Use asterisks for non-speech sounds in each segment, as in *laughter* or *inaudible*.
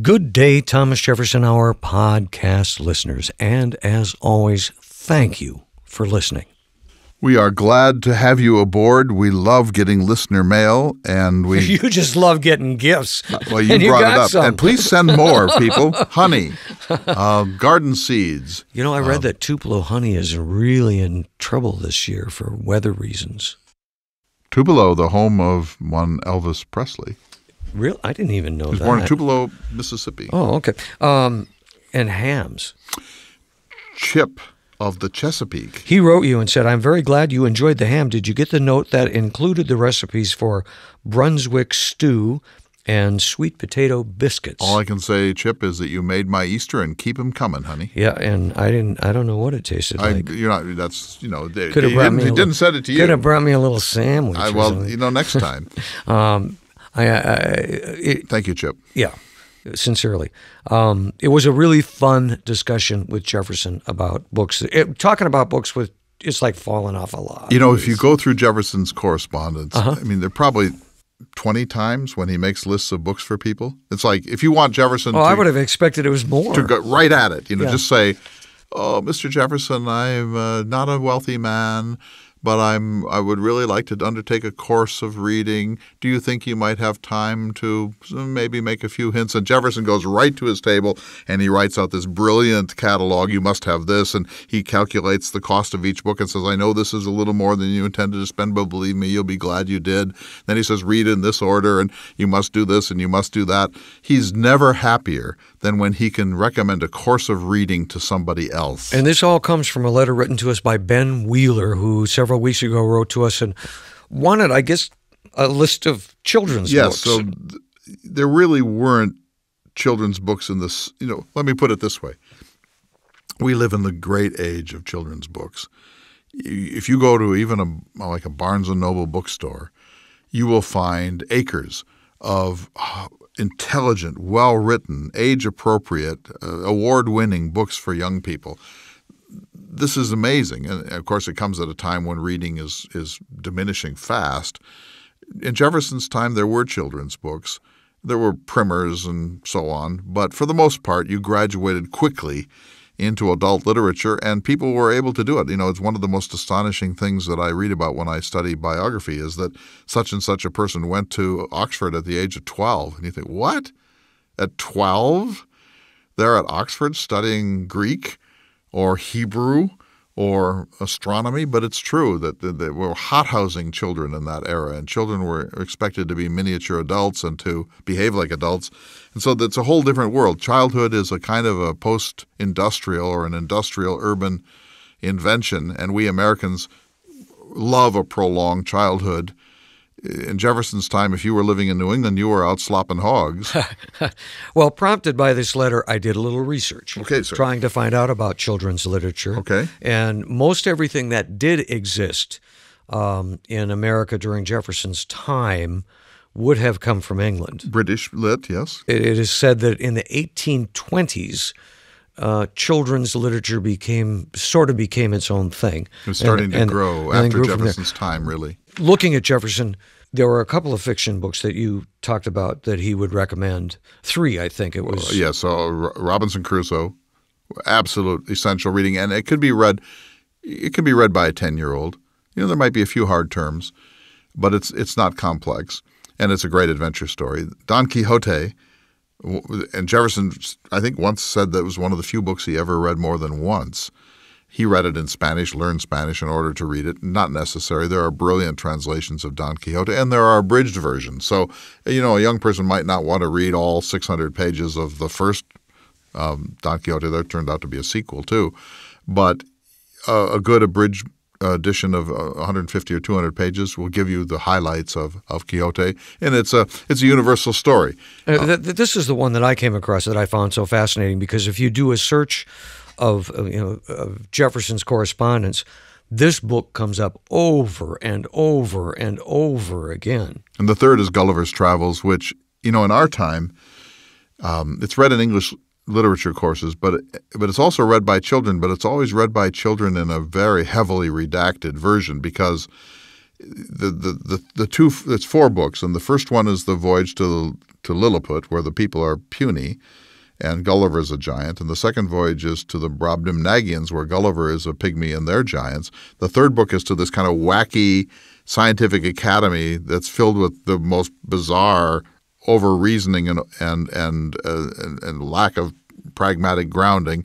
Good day, Thomas Jefferson Hour podcast listeners. And as always, thank you for listening. We are glad to have you aboard. We love getting listener mail, and we. *laughs* You just love getting gifts. Well, you brought you it up. Some. And please send more, *laughs* people. honey, uh, garden seeds. You know, I read um, that Tupelo honey is really in trouble this year for weather reasons. Tupelo, the home of one Elvis Presley. Real? I didn't even know He was that. born in Tupelo, Mississippi. Oh, okay. Um, and hams. Chip of the Chesapeake. He wrote you and said, I'm very glad you enjoyed the ham. Did you get the note that included the recipes for Brunswick stew and sweet potato biscuits? All I can say, Chip, is that you made my Easter and keep keep 'em coming, honey. yeah, and I didn't. I don't know what it tasted I, like. you're not. That's you know. They, Could have he brought didn't, me. he a didn't little- send it to you. Could have brought me a little sandwich. I, or well, something. you know, next time. *laughs* um, I, I, it, Thank you, Chip. yeah, sincerely. Um, it was a really fun discussion with Jefferson about books. It, talking about books with it's like falling off a log. You know, if you go through Jefferson's correspondence, Uh-huh. I mean, there are probably 20 times when he makes lists of books for people. It's like if you want Jefferson oh, to, I would have expected it was more. to go right at it, you know, Yeah. just say, "Oh, Mr. Jefferson, I'm uh, not a wealthy man, but I'm I would really like to undertake a course of reading. Do you think you might have time to mm, maybe make a few hints?" And Jefferson goes right to his table and he writes out this brilliant catalog. You must have this, and he calculates the cost of each book and says, "I know this is a little more than you intended to spend, but believe me, you'll be glad you did." Then he says, "Read in this order, and you must do this, and you must do that." He's never happier than when he can recommend a course of reading to somebody else. And this all comes from a letter written to us by Ben Wheeler, who several weeks ago wrote to us and wanted, I guess, a list of children's yes, books. so th- there really weren't children's books in this. You know, let me put it this way: we live in the great age of children's books. If you go to even a like a Barnes and Noble bookstore, you will find acres of uh, intelligent, well-written, age-appropriate, uh, award-winning books for young people. This is amazing, and of course, it comes at a time when reading is is diminishing fast. In Jefferson's time, there were children's books. There were primers and so on, but for the most part, you graduated quickly into adult literature, and people were able to do it. You know, it's one of the most astonishing things that I read about when I study biography is that such and such a person went to Oxford at the age of 12. And you think, what? At 12? They're at Oxford studying Greek or Hebrew or astronomy, but it's true that they were hothousing children in that era, and children were expected to be miniature adults and to behave like adults. And so that's a whole different world. Childhood is a kind of a post industrial or an industrial urban invention, and we Americans love a prolonged childhood. In Jefferson's time, if you were living in New England, you were out slopping hogs. *laughs* Well, prompted by this letter, I did a little research. Okay, sir. Trying to find out about children's literature. Okay. And most everything that did exist um, in America during Jefferson's time would have come from England. British lit, yes. It, it is said that in the 1820s, uh, children's literature became sort of became its own thing. It was starting And- to and- grow and after. Jefferson's time, really. Looking at Jefferson, there were a couple of fiction books that you talked about that he would recommend. Three, I think it was. Uh, yeah, uh, so Robinson Crusoe, absolute essential reading, and it could be read. It could be read by a ten-year-old. You know, there might be a few hard terms, but it's it's not complex, and it's a great adventure story. Don Quixote, and Jefferson, I think, once said that it was one of the few books he ever read more than once. He read it in Spanish, learned Spanish in order to read it. Not necessary. There are brilliant translations of Don Quixote, and there are abridged versions. So, you know, a young person might not want to read all 600 pages of the first um, Don Quixote. There turned out to be a sequel too, but uh, a good abridged edition of uh, 150 or 200 pages will give you the highlights of, of Quixote, and it's a it's a universal story. Uh, th- th- this is the one that I came across that I found so fascinating because if you do a search of you know of Jefferson's correspondence, this book comes up over and over and over again. And the third is Gulliver's Travels, which you know in our time, um, it's read in English literature courses, but it, but it's also read by children. But it's always read by children in a very heavily redacted version because the, the, the, the two it's four books, and the first one is the voyage to to Lilliput, where the people are puny, and Gulliver is a giant. And the second voyage is to the Brobdingnagians, where Gulliver is a pygmy and they're giants. The third book is to this kind of wacky scientific academy that's filled with the most bizarre over reasoning and and and, uh, and and lack of pragmatic grounding.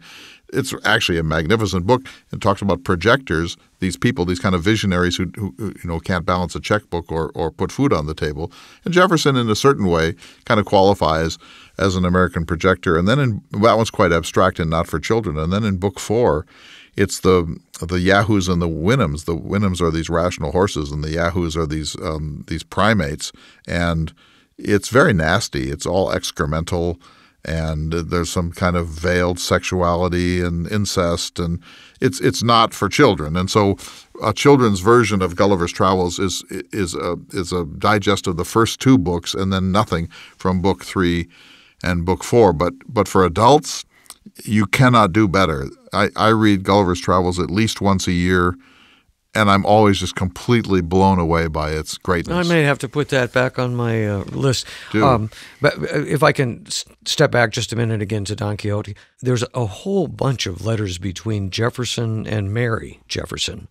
It's actually a magnificent book. It talks about projectors, these people, these kind of visionaries who, who you know can't balance a checkbook or or put food on the table. And Jefferson, in a certain way, kind of qualifies as an American projector. And then in that one's quite abstract and not for children. And then in book four, it's the the yahoos and the Houyhnhnms. The Houyhnhnms are these rational horses, and the yahoos are these um, these primates. And it's very nasty. It's all excremental, and there's some kind of veiled sexuality and incest, and it's it's not for children. And so, a children's version of Gulliver's Travels is is a is a digest of the first two books, and then nothing from book three and book four. But but for adults, you cannot do better. I, I read Gulliver's Travels at least once a year and I'm always just completely blown away by its greatness. I may have to put that back on my uh, list. Do. Um, but if I can step back just a minute again to Don Quixote, there's a whole bunch of letters between Jefferson and Mary Jefferson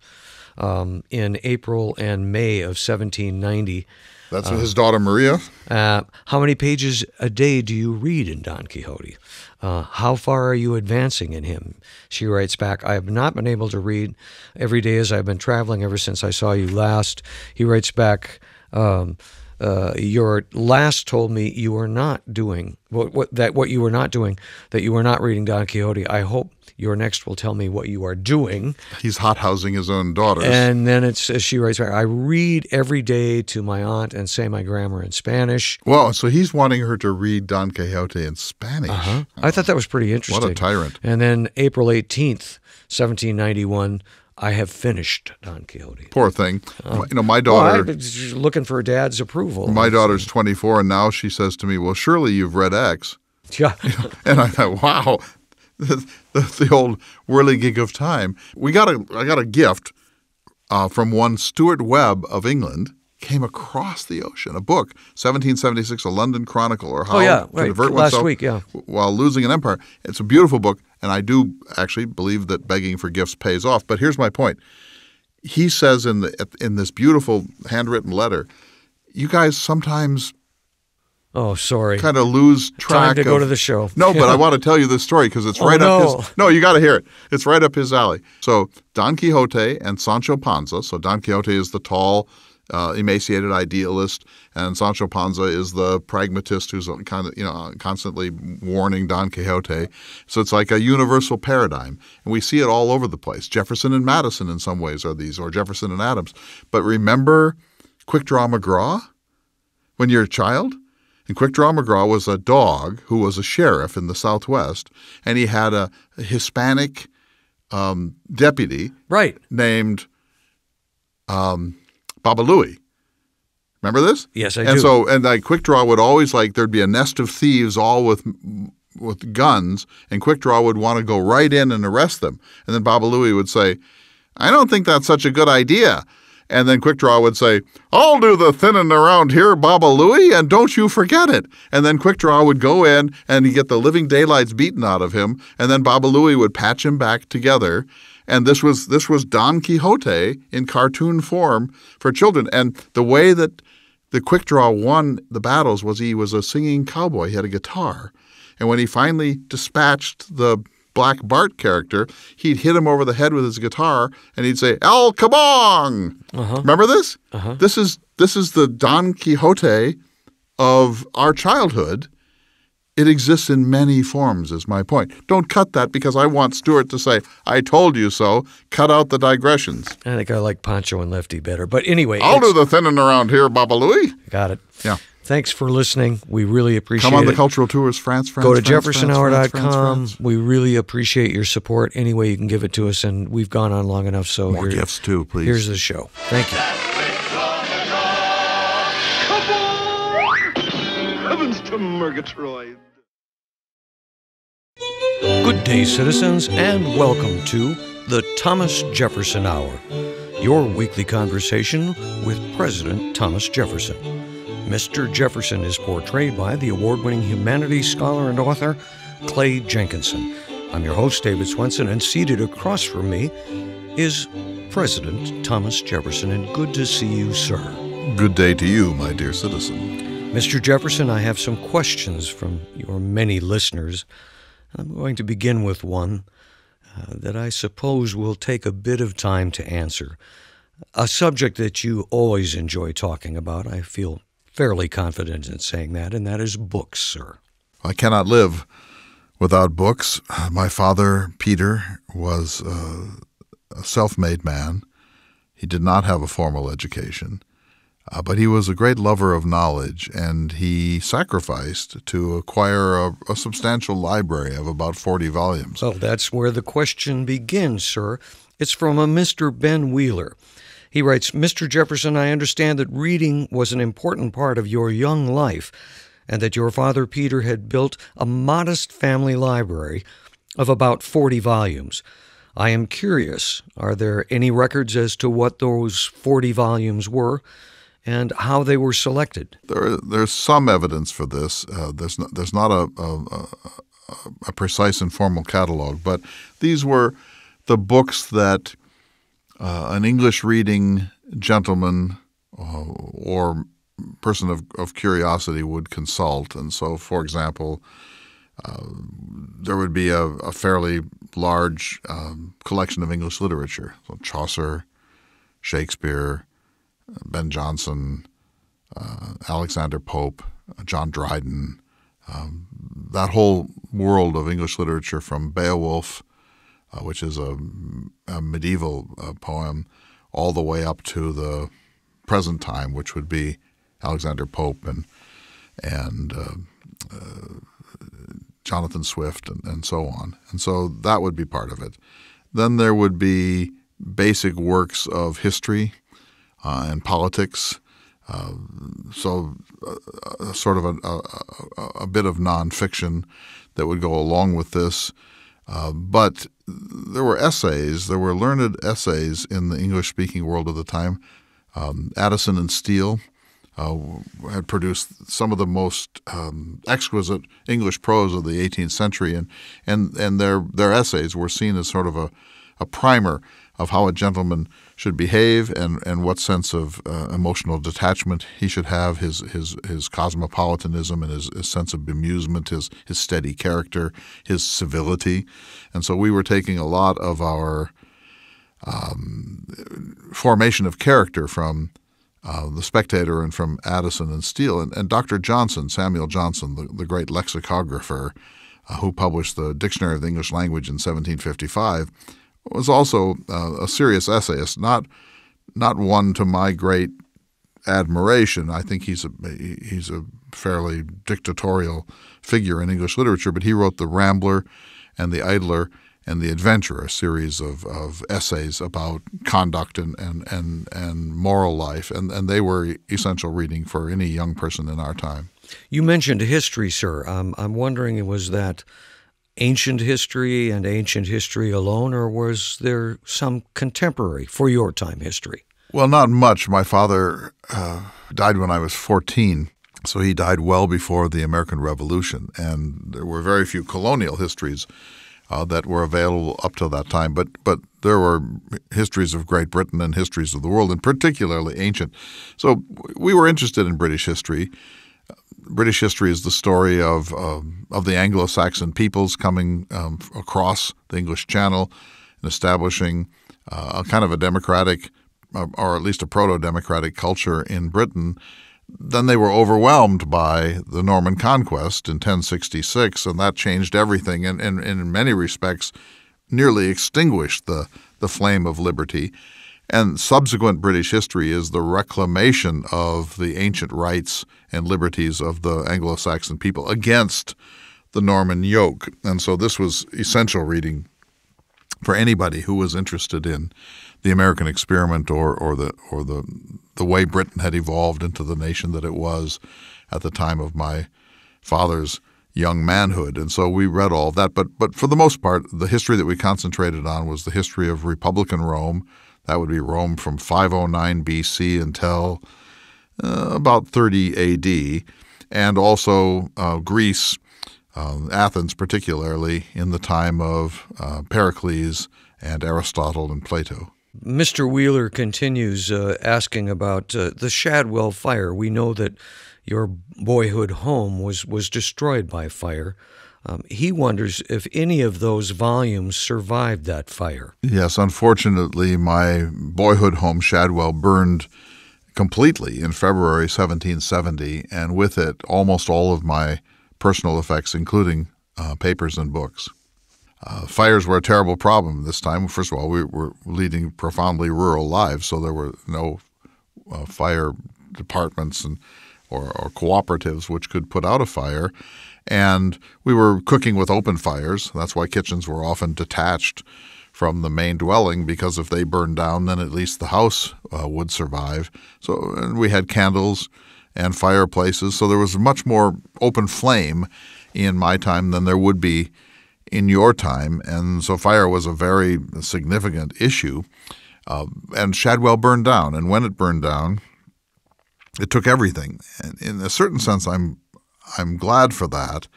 um, in April and May of 1790. That's his daughter Maria. Uh, how many pages a day do you read in Don Quixote? Uh, how far are you advancing in him? She writes back, I have not been able to read every day as I've been traveling ever since I saw you last. He writes back, um, uh, your last told me you were not doing what, what that what you were not doing that you were not reading Don Quixote. I hope your next will tell me what you are doing. He's hothousing his own daughters. And then it's as she writes back, I read every day to my aunt and say my grammar in Spanish. well, so he's wanting her to read Don Quixote in Spanish. Uh-huh. I thought that was pretty interesting. What a tyrant. And then April 18th, 1791, I have finished Don Quixote. Poor thing. Uh, you know, my Well, daughter. was looking for dad's approval. my daughter's 24, and now she says to me, "Well, surely you've read X." Yeah. *laughs* And I thought, wow, *laughs* the, the, old whirligig of time. We got a, I got a gift uh, from one Stuart Webb of England. Came across the ocean, a book, 1776, a London Chronicle, or how Oh, yeah, to right. divert Last oneself week, yeah. while losing an empire. It's a beautiful book, and I do actually believe that begging for gifts pays off. But here's my point: he says in the in this beautiful handwritten letter, you guys sometimes Oh, sorry. kind of lose track. Time to go to the show. No, but I *laughs* want to tell you this story because it's Oh, right up no. his. No, you got to hear it. It's right up his alley. So Don Quixote and Sancho Panza. So Don Quixote is the tall, uh, emaciated idealist, and Sancho Panza is the pragmatist who's kind of you know constantly warning Don Quixote. So it's like a universal paradigm, and we see it all over the place. Jefferson and Madison, in some ways, are these, or Jefferson and Adams. But remember, Quick Draw McGraw when you're a child. And Quick Draw McGraw was a dog who was a sheriff in the Southwest, and he had a Hispanic um, deputy right. named um, Baba Looey. Remember this? Yes, I and do. so, and like Quick Draw would always like there'd be a nest of thieves all with with guns, and Quick Draw would want to go right in and arrest them, and then Baba Looey would say, "I don't think that's such a good idea." And then Quick Draw would say, I'll do the thinning around here, Baba Looey, and don't you forget it. And then Quick Draw would go in and he'd get the living daylights beaten out of him, and then Baba Looey would patch him back together. And this was this was Don Quixote in cartoon form for children. And the way that the Quick Draw won the battles was he was a singing cowboy. He had a guitar. And when he finally dispatched the Black Bart character, he'd hit him over the head with his guitar and he'd say, El Kabong! Uh-huh. Remember this? Uh-huh. This is this is the Don Quixote of our childhood. It exists in many forms, is my point. Don't cut that because I want Stuart to say, I told you so. Cut out the digressions. I think I like Pancho and Lefty better. But anyway, I'll do the thinning around here, Baba Looey. got it. Yeah. Thanks for listening. We really appreciate Come on it. the cultural tours, France, France. Go to jeffersonhour.com. We really appreciate your support any way you can give it to us, and we've gone on long enough. So More here- gifts too, please. Here's the show. Thank you. Heavens to Murgatroyd. Good day, citizens, and welcome to the Thomas Jefferson Hour. your weekly conversation with President Thomas Jefferson. Mr. Jefferson is portrayed by the award winning humanities scholar and author Clay Jenkinson. I'm your host, David Swenson, and seated across from me is President Thomas Jefferson, and good to see you, sir. Good day to you, my dear citizen. Mr. Jefferson, I have some questions from your many listeners. I'm going to begin with one uh, that I suppose will take a bit of time to answer. A subject that you always enjoy talking about, I feel fairly confident in saying that, and that is books, sir. I cannot live without books. My father, Peter, was uh, a self made man. He did not have a formal education, uh, but he was a great lover of knowledge, and he sacrificed to acquire a, a substantial library of about 40 volumes. So that's where the question begins, sir. It's from a Mr. Ben Wheeler. He writes Mr. Jefferson, I understand that reading was an important part of your young life, and that your father Peter had built a modest family library of about 40 volumes. I am curious are there any records as to what those 40 volumes were and how they were selected? There, there's some evidence for this. Uh, there's not, there's not a, a, a, precise and formal catalog, but these were the books that uh, an English reading gentleman uh, or person of, of curiosity would consult. And so, for example, uh, there would be a, a fairly large um, collection of English literature. So Chaucer, Shakespeare, Ben Jonson, uh, Alexander Pope, John Dryden, um, that whole world of English literature from Beowulf, uh, which is a, a medieval uh, poem, all the way up to the present time, which would be Alexander Pope and and uh, uh, Jonathan Swift and, and so on. And so that would be part of it. Then there would be basic works of history uh, and politics. Uh, so, uh, sort of a, a, a, bit of nonfiction that would go along with this. Uh, but there were essays, there were learned essays in the English speaking world of the time. Um, Addison and Steele uh, had produced some of the most um, exquisite English prose of the 18th century, and and and their their essays were seen as sort of a, a primer of how a gentleman should behave and, and what sense of uh, emotional detachment he should have, his his his cosmopolitanism and his, his sense of bemusement, his his steady character, his civility, and so we were taking a lot of our um, formation of character from uh, the Spectator and from Addison and Steele. And, and Dr. Johnson, Samuel Johnson, the, the great lexicographer uh, who published the Dictionary of the English Language in 1755, was also uh, a serious essayist, not, not one to my great admiration. I think he's a, he's a fairly dictatorial figure in English literature, but he wrote The Rambler and The Idler and The Adventurer, a series of, of essays about conduct and, and, and, and moral life. And, and they were essential reading for any young person in our time. You mentioned history, sir. Um, I'm wondering, was that ancient history and ancient history alone, or was there some contemporary for your time history? Well, not much. My father uh, died when I was 14. So he died well before the American Revolution, and there were very few colonial histories uh, that were available up till that time. But but there were histories of Great Britain and histories of the world, and particularly ancient. So we were interested in British history. British history is the story of uh, of the Anglo-Saxon peoples coming um, across the English Channel and establishing uh, a kind of a democratic, or at least a proto-democratic culture in Britain then they were overwhelmed by the Norman conquest in 1066, and that changed everything and, and, and in many respects nearly extinguished the, the flame of liberty. And subsequent British history is the reclamation of the ancient rights and liberties of the Anglo Saxon people against the Norman yoke. And so this was essential reading for anybody who was interested in the American experiment or, or the or the the way Britain had evolved into the nation that it was at the time of my father's young manhood. And so we read all that. But but for the most part, the history that we concentrated on was the history of Republican Rome, That would be Rome from 509 BC until uh, about 30 AD, and also uh, Greece, uh, Athens particularly, in the time of uh, Pericles and Aristotle and Plato. Mr. Wheeler continues uh, asking about uh, the Shadwell fire. We know that your boyhood home was, was destroyed by fire. Um, he wonders if any of those volumes survived that fire. Yes, unfortunately, my boyhood home, Shadwell, burned completely in February 1770, and with it, almost all of my personal effects, including uh, papers and books. Uh, fires were a terrible problem this time. First of all, we were leading profoundly rural lives, so there were no uh, fire departments and or, or, cooperatives which could put out a fire. And we were cooking with open fires. That's why kitchens were often detached from the main dwelling because if they burned down, then at least the house uh, would survive. So we had candles and fireplaces. So there was much more open flame in my time than there would be in your time, and so fire was a very significant issue. Uh, and Shadwell burned down, and when it burned down, it took everything. And in a certain sense, I'm I'm glad for that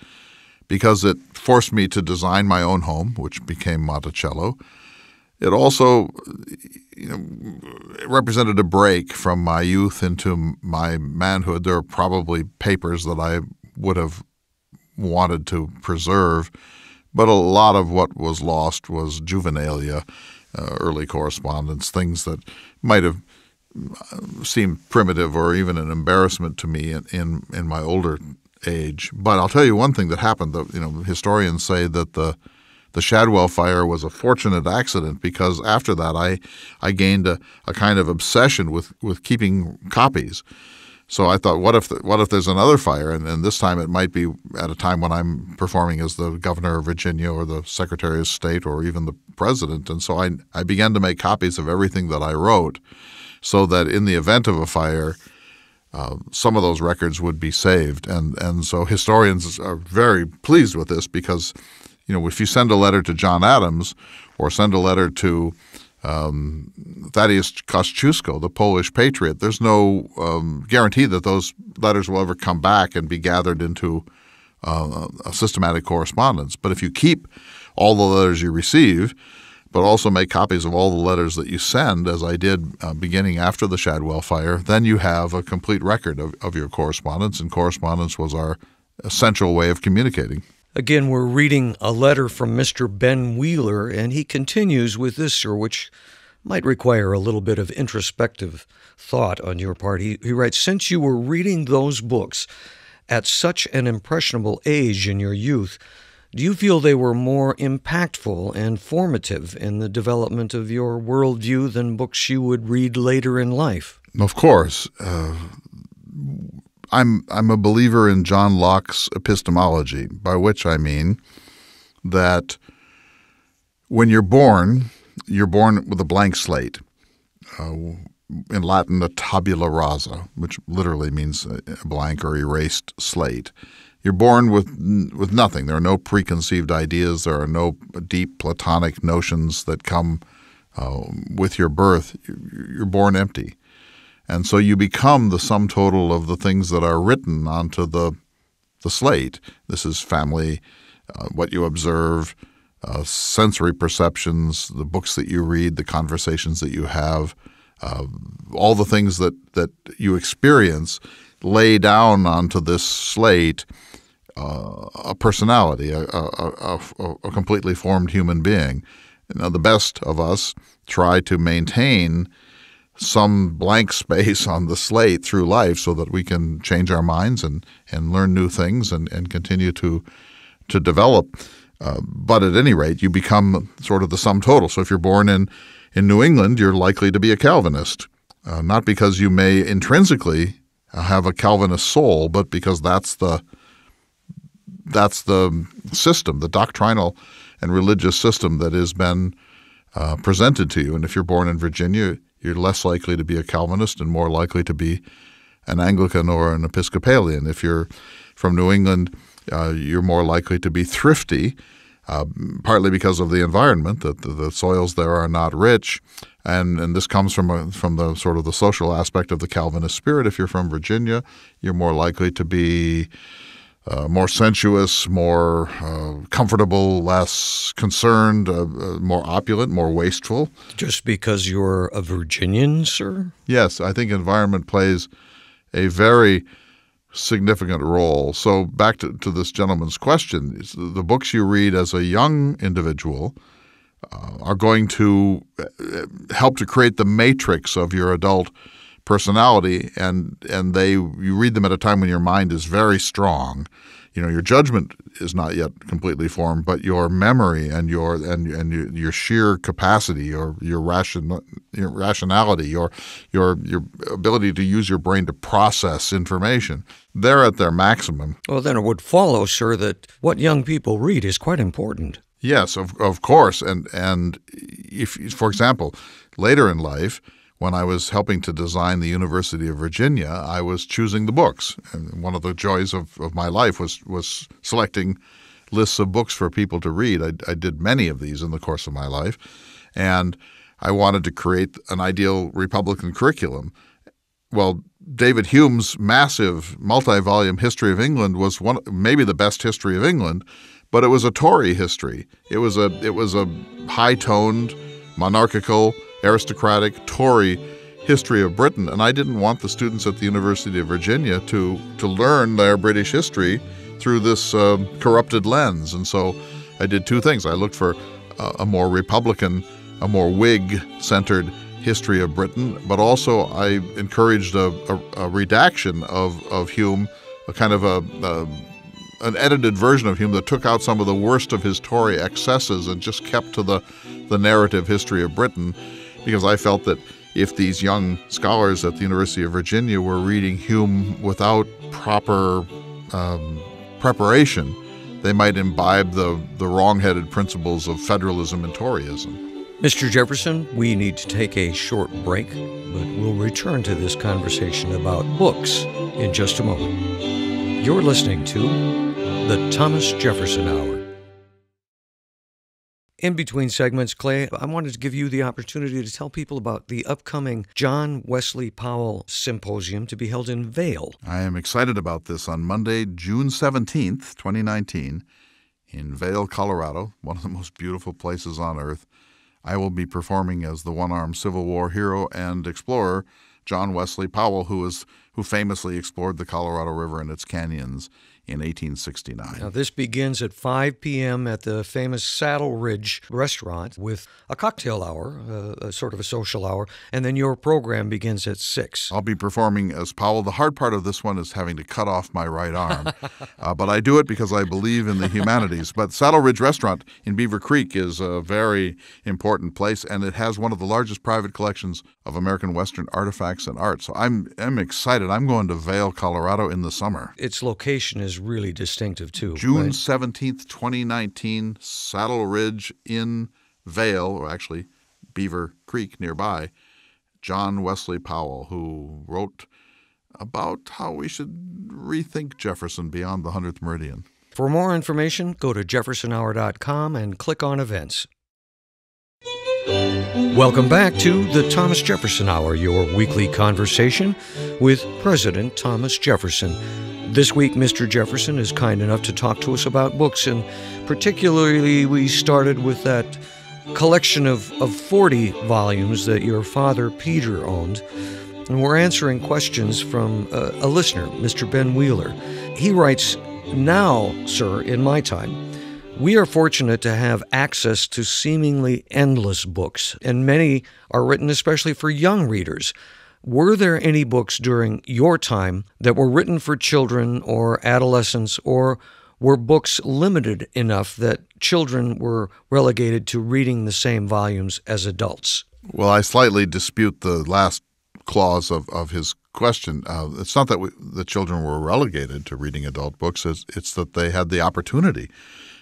because it forced me to design my own home, which became Monticello. It also you know, represented a break from my youth into my manhood. There are probably papers that I would have wanted to preserve but a lot of what was lost was juvenilia, uh, early correspondence, things that might have seemed primitive or even an embarrassment to me in, in, in my older age. But I'll tell you one thing that happened. That, you know, historians say that the the Shadwell fire was a fortunate accident because after that I I gained a, a kind of obsession with, with keeping copies. So I thought, what if the, what if there's another fire, and, and this time it might be at a time when I'm performing as the governor of Virginia or the Secretary of State or even the president, and so I I began to make copies of everything that I wrote, so that in the event of a fire, uh, some of those records would be saved, and and so historians are very pleased with this because, you know, if you send a letter to John Adams or send a letter to um, Thaddeus Kosciuszko, the Polish patriot, there's no um, guarantee that those letters will ever come back and be gathered into uh, a systematic correspondence. But if you keep all the letters you receive, but also make copies of all the letters that you send, as I did uh, beginning after the Shadwell fire, then you have a complete record of, of your correspondence, and correspondence was our essential way of communicating. Again, we're reading a letter from Mr. Ben Wheeler, and he continues with this, sir, which might require a little bit of introspective thought on your part. He, he writes Since you were reading those books at such an impressionable age in your youth, do you feel they were more impactful and formative in the development of your worldview than books you would read later in life? Of course. Uh, I'm I'm a believer in John Locke's epistemology, by which I mean that when you're born, you're born with a blank slate. Uh, in Latin, a tabula rasa, which literally means a blank or erased slate. You're born with with nothing. There are no preconceived ideas. There are no deep Platonic notions that come uh, with your birth. You're born empty. And so you become the sum total of the things that are written onto the the slate. This is family, uh, what you observe, uh, sensory perceptions, the books that you read, the conversations that you have, uh, all the things that, that you experience lay down onto this slate uh, a personality, a, a, a, a completely formed human being. Now, the best of us try to maintain some blank *laughs* space on the slate through life so that we can change our minds and, and learn new things and, and continue to to develop. Uh, but at any rate, you become sort of the sum total. So if you're born in, in New England, you're likely to be a Calvinist, uh, not because you may intrinsically have a Calvinist soul, but because that's the that's the system, the doctrinal and religious system that has been uh, presented to you. And if you're born in Virginia, you're less likely to be a Calvinist and more likely to be an Anglican or an Episcopalian. If you're from New England, uh, you're more likely to be thrifty uh, partly because of the environment that the, the, soils there are not rich, and and this comes from a, from the sort of the social aspect of the Calvinist spirit. If you're from Virginia, you're more likely to be uh, more sensuous, more uh, comfortable, less concerned, uh, uh, more opulent, more wasteful. Just because you're a Virginian, sir? Yes, I think environment plays a very significant role. So, back to, to this gentleman's question the books you read as a young individual uh, are going to uh, help to create the matrix of your adult personality and and they you read them at a time when your mind is very strong. You know your judgment is not yet completely formed but your memory and your and and your, your sheer capacity your your ration your rationality your your your ability to use your brain to process information they're at their maximum. Well then it would follow sir that what young people read is quite important. Yes of of course. And and if for example later in life when I was helping to design the University of Virginia, I was choosing the books. And one of the joys of, of my life was, was selecting lists of books for people to read. I, I did many of these in the course of my life. And I wanted to create an ideal Republican curriculum. Well, David Hume's massive multi-volume history of England was one maybe the best history of England, but it was a Tory history. It was a it was a high-toned, monarchical, aristocratic Tory history of Britain, and I didn't want the students at the University of Virginia to to learn their British history through this uh, corrupted lens. And so I did two things. I looked for a, a more Republican, a more Whig-centered history of Britain, but also I encouraged a, a, a redaction of, of Hume, a kind of a, a an edited version of Hume that took out some of the worst of his Tory excesses and just kept to the, the narrative history of Britain because I felt that if these young scholars at the University of Virginia were reading Hume without proper um, preparation, they might imbibe the, the wrong-headed principles of federalism and Toryism. Mr. Jefferson, we need to take a short break, but we'll return to this conversation about books in just a moment. You're listening to the Thomas Jefferson Hour. In between segments, Clay, I wanted to give you the opportunity to tell people about the upcoming John Wesley Powell Symposium to be held in Vail. I am excited about this on Monday, June 17th, 2019, in Vail, Colorado, one of the most beautiful places on earth. I will be performing as the one armed Civil War hero and explorer, John Wesley Powell, who, is, who famously explored the Colorado River and its canyons in 1869. Now, this begins at 5 p.m. at the famous Saddle Ridge restaurant with a cocktail hour, uh, a sort of a social hour, and then your program begins at 6. I'll be performing as Powell. The hard part of this one is having to cut off my right arm, *laughs* uh, but I do it because I believe in the humanities. But Saddle Ridge Restaurant in Beaver Creek is a very important place, and it has one of the largest private collections of American Western artifacts and art. So I'm, I'm excited. I'm going to Vail, Colorado in the summer. Its location is really distinctive too. June right? 17th, 2019, Saddle Ridge in Vail, or actually Beaver Creek nearby. John Wesley Powell, who wrote about how we should rethink Jefferson beyond the 100th meridian. For more information, go to jeffersonhour.com and click on events. Welcome back to the Thomas Jefferson Hour, your weekly conversation with President Thomas Jefferson. This week, Mr. Jefferson is kind enough to talk to us about books, and particularly, we started with that collection of, of 40 volumes that your father, Peter, owned. And we're answering questions from a, a listener, Mr. Ben Wheeler. He writes Now, sir, in my time, we are fortunate to have access to seemingly endless books, and many are written especially for young readers. Were there any books during your time that were written for children or adolescents, or were books limited enough that children were relegated to reading the same volumes as adults? Well, I slightly dispute the last clause of, of his question. Uh, it's not that we, the children were relegated to reading adult books, it's, it's that they had the opportunity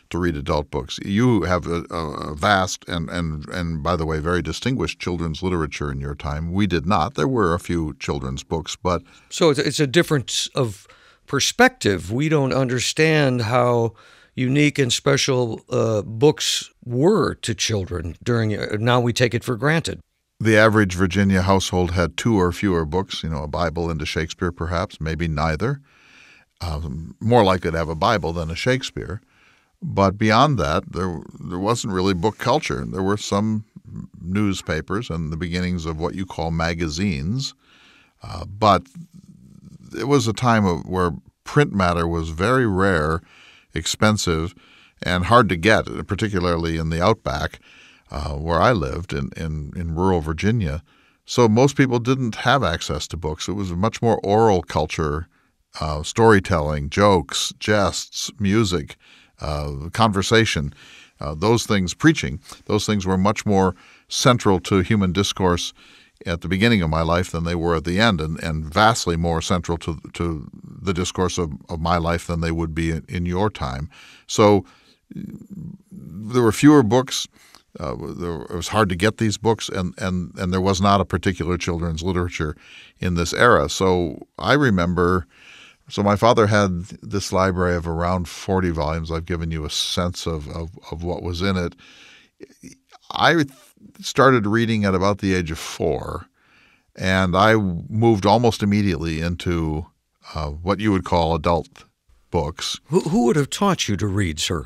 to read adult books. You have a, a, vast and, and, and, by the way, very distinguished children's literature in your time. We did not. There were a few children's books, but. So it's a difference of perspective. We don't understand how unique and special uh, books were to children during. Uh, now we take it for granted. The average Virginia household had two or fewer books, you know, a Bible and a Shakespeare, perhaps, maybe neither. Um, more likely to have a Bible than a Shakespeare. But beyond that, there there wasn't really book culture. There were some newspapers and the beginnings of what you call magazines, uh, but it was a time of, where print matter was very rare, expensive, and hard to get, particularly in the outback uh, where I lived in, in, in rural Virginia. So most people didn't have access to books. It was a much more oral culture, uh, storytelling, jokes, jests, music, uh, conversation, uh, those things, preaching, those things were much more central to human discourse at the beginning of my life than they were at the end, and, and vastly more central to, to the discourse of, of my life than they would be in, in your time. So there were fewer books. Uh, there, it was hard to get these books, and, and, and there was not a particular children's literature in this era. So I remember so my father had this library of around 40 volumes. I've given you a sense of, of, of what was in it. I started reading at about the age of four, and I moved almost immediately into uh, what you would call adult books. Who, who would have taught you to read, sir?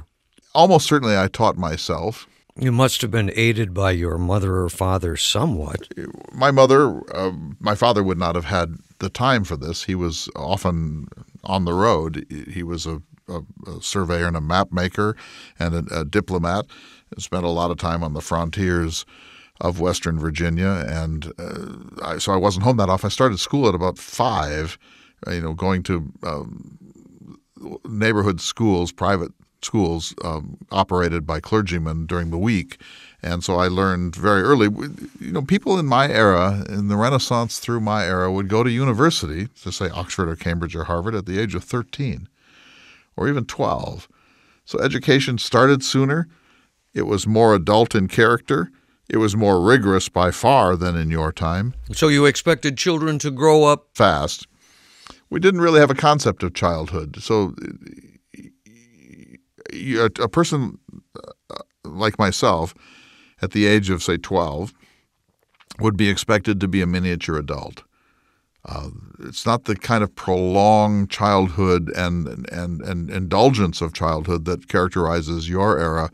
Almost certainly I taught myself. You must have been aided by your mother or father somewhat. My mother, uh, my father would not have had the time for this. He was often on the road. He was a, a, a surveyor and a map maker and a, a diplomat. Spent a lot of time on the frontiers of Western Virginia, and uh, I, so I wasn't home that often. I started school at about five, you know, going to um, neighborhood schools, private schools um, operated by clergymen during the week. And so I learned very early. You know, people in my era, in the Renaissance through my era, would go to university, to say Oxford or Cambridge or Harvard, at the age of 13 or even 12. So education started sooner. It was more adult in character. It was more rigorous by far than in your time. So you expected children to grow up fast. We didn't really have a concept of childhood. So a person uh, like myself at the age of, say, 12 would be expected to be a miniature adult. Uh, it's not the kind of prolonged childhood and, and, and indulgence of childhood that characterizes your era.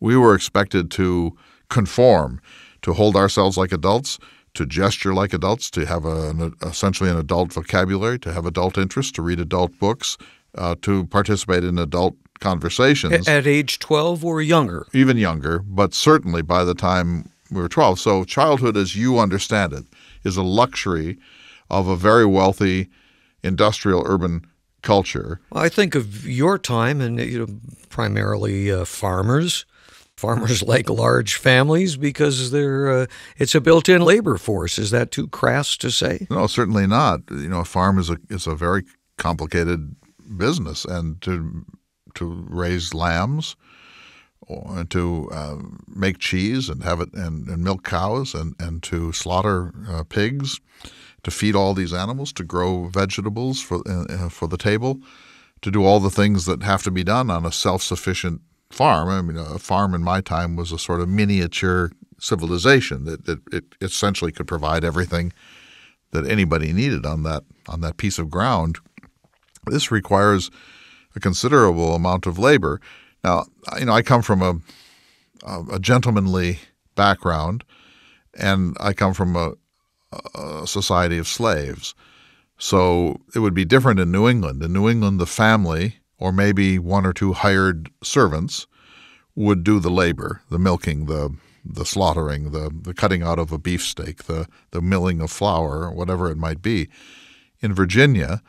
We were expected to conform, to hold ourselves like adults, to gesture like adults, to have an, essentially an adult vocabulary, to have adult interests, to read adult books, uh, to participate in adult conversations. At age 12 or younger? Even younger, but certainly by the time we were 12. So, childhood, as you understand it, is a luxury of a very wealthy industrial urban culture. Well, I think of your time and you know, primarily uh, farmers. Farmers *laughs* like large families because they're uh, it's a built-in labor force. Is that too crass to say? No, certainly not. You know, a farm is a is a very complicated business, and to to raise lambs, or to uh, make cheese and have it and, and, milk cows, and and to slaughter uh, pigs, to feed all these animals, to grow vegetables for uh, for the table, to do all the things that have to be done on a self-sufficient farm. I mean, a farm in my time was a sort of miniature civilization that, that it essentially could provide everything that anybody needed on that on that piece of ground. This requires a considerable amount of labor. Now, you know, I come from a a gentlemanly background, and I come from a, a society of slaves. So it would be different in New England. In New England, the family, or maybe one or two hired servants, would do the labor, the milking, the the slaughtering, the, the cutting out of a beefsteak, the, the milling of flour, whatever it might be. In Virginia,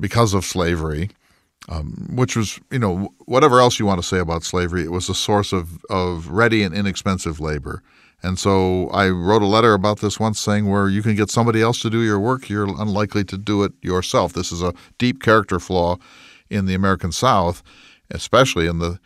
because of slavery, um, which was, you know, whatever else you want to say about slavery, it was a source of, of ready and inexpensive labor. And so I wrote a letter about this once saying where you can get somebody else to do your work, you're unlikely to do it yourself. This is a deep character flaw in the American South, especially in the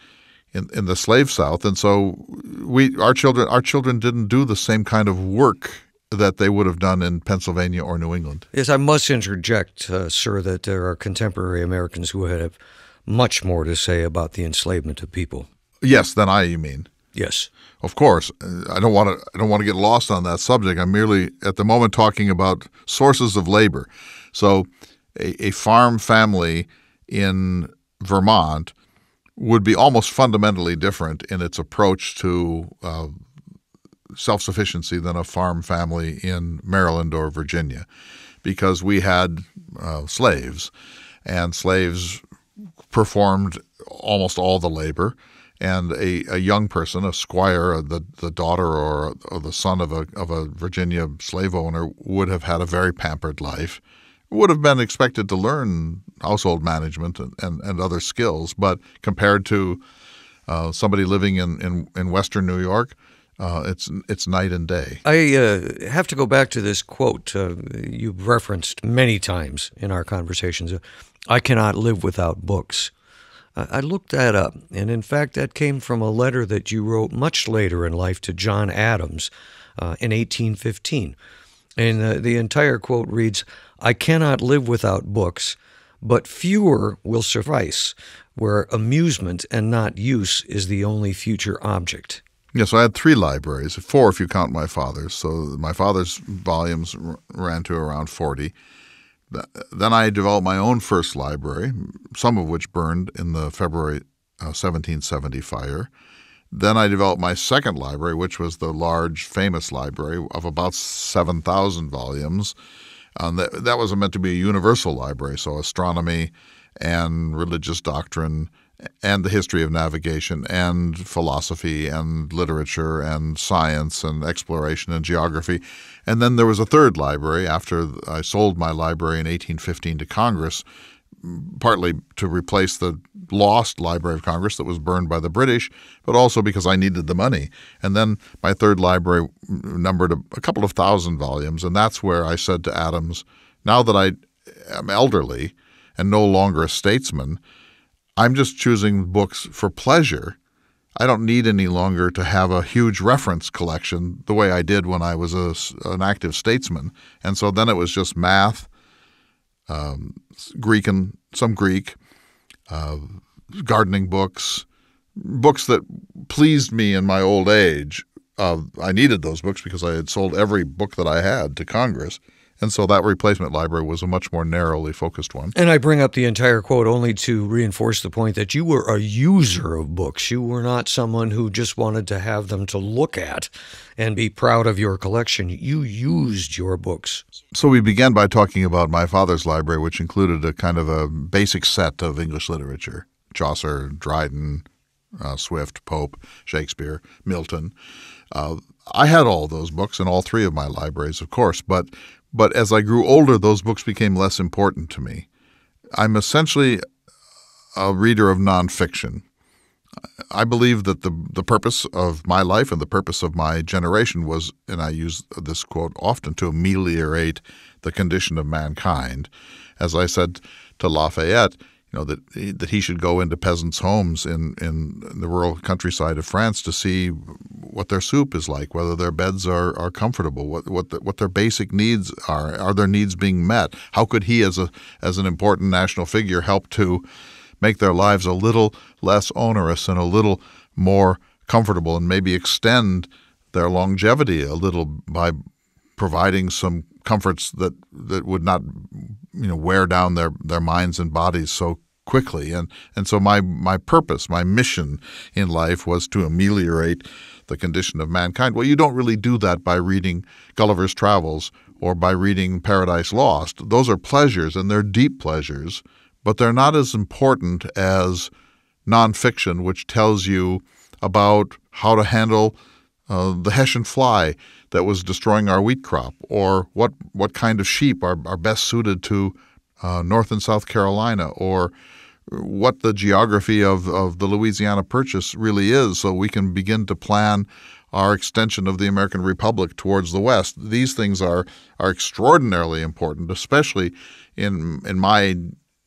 in, in the slave South. And so we our children our children didn't do the same kind of work that they would have done in Pennsylvania or New England. Yes, I must interject, uh, sir, that there are contemporary Americans who have much more to say about the enslavement of people. Yes, than I, you mean? Yes. Of course, I don't want to. I don't want to get lost on that subject. I'm merely at the moment talking about sources of labor. So, a, a farm family in Vermont would be almost fundamentally different in its approach to uh, self sufficiency than a farm family in Maryland or Virginia, because we had uh, slaves, and slaves performed almost all the labor and a, a young person, a squire, the the daughter or, or the son of a of a Virginia slave owner, would have had a very pampered life, would have been expected to learn household management and, and, and other skills, but compared to uh, somebody living in, in, in Western New York, uh, it's it's night and day. I uh, have to go back to this quote uh, you've referenced many times in our conversations. I cannot live without books. I looked that up, and in fact, that came from a letter that you wrote much later in life to John Adams uh, in 1815. And uh, the entire quote reads I cannot live without books, but fewer will suffice, where amusement and not use is the only future object. Yes, I had three libraries, four if you count my father's. So my father's volumes ran to around 40. Then I developed my own first library, some of which burned in the February uh, 1770 fire. Then I developed my second library, which was the large, famous library of about 7,000 volumes. Um, that, that was meant to be a universal library, so astronomy and religious doctrine and the history of navigation and philosophy and literature and science and exploration and geography. And then there was a third library after I sold my library in 1815 to Congress, partly to replace the lost Library of Congress that was burned by the British, but also because I needed the money. And then my third library numbered a, a couple of thousand volumes. And that's where I said to Adams, now that I am elderly and no longer a statesman, I'm just choosing books for pleasure. I don't need any longer to have a huge reference collection the way I did when I was a, an active statesman. And so then it was just math, um, Greek and some Greek, uh, gardening books, books that pleased me in my old age. Uh, I needed those books because I had sold every book that I had to Congress. And so that replacement library was a much more narrowly focused one. And I bring up the entire quote only to reinforce the point that you were a user of books. You were not someone who just wanted to have them to look at and be proud of your collection. You used your books. So we began by talking about my father's library, which included a kind of a basic set of English literature Chaucer, Dryden, uh, Swift, Pope, Shakespeare, Milton. Uh, I had all those books in all three of my libraries, of course, but but as I grew older, those books became less important to me. I'm essentially a reader of nonfiction. I believe that the the purpose of my life and the purpose of my generation was, and I use this quote often, to ameliorate the condition of mankind. As I said to Lafayette, you know that that he should go into peasants' homes in, in the rural countryside of France to see what their soup is like, whether their beds are, are comfortable, what what the, what their basic needs are, are their needs being met? How could he, as a as an important national figure, help to make their lives a little less onerous and a little more comfortable, and maybe extend their longevity a little by providing some comforts that that would not you know wear down their their minds and bodies so quickly. And, and so my, my purpose, my mission in life was to ameliorate the condition of mankind. Well, you don't really do that by reading Gulliver's Travels or by reading Paradise Lost. Those are pleasures, and they're deep pleasures, but they're not as important as nonfiction, which tells you about how to handle uh, the Hessian fly that was destroying our wheat crop, or what, what kind of sheep are, are best suited to uh, North and South Carolina, or what the geography of, of the Louisiana Purchase really is so we can begin to plan our extension of the American Republic towards the West. These things are, are extraordinarily important, especially in, in my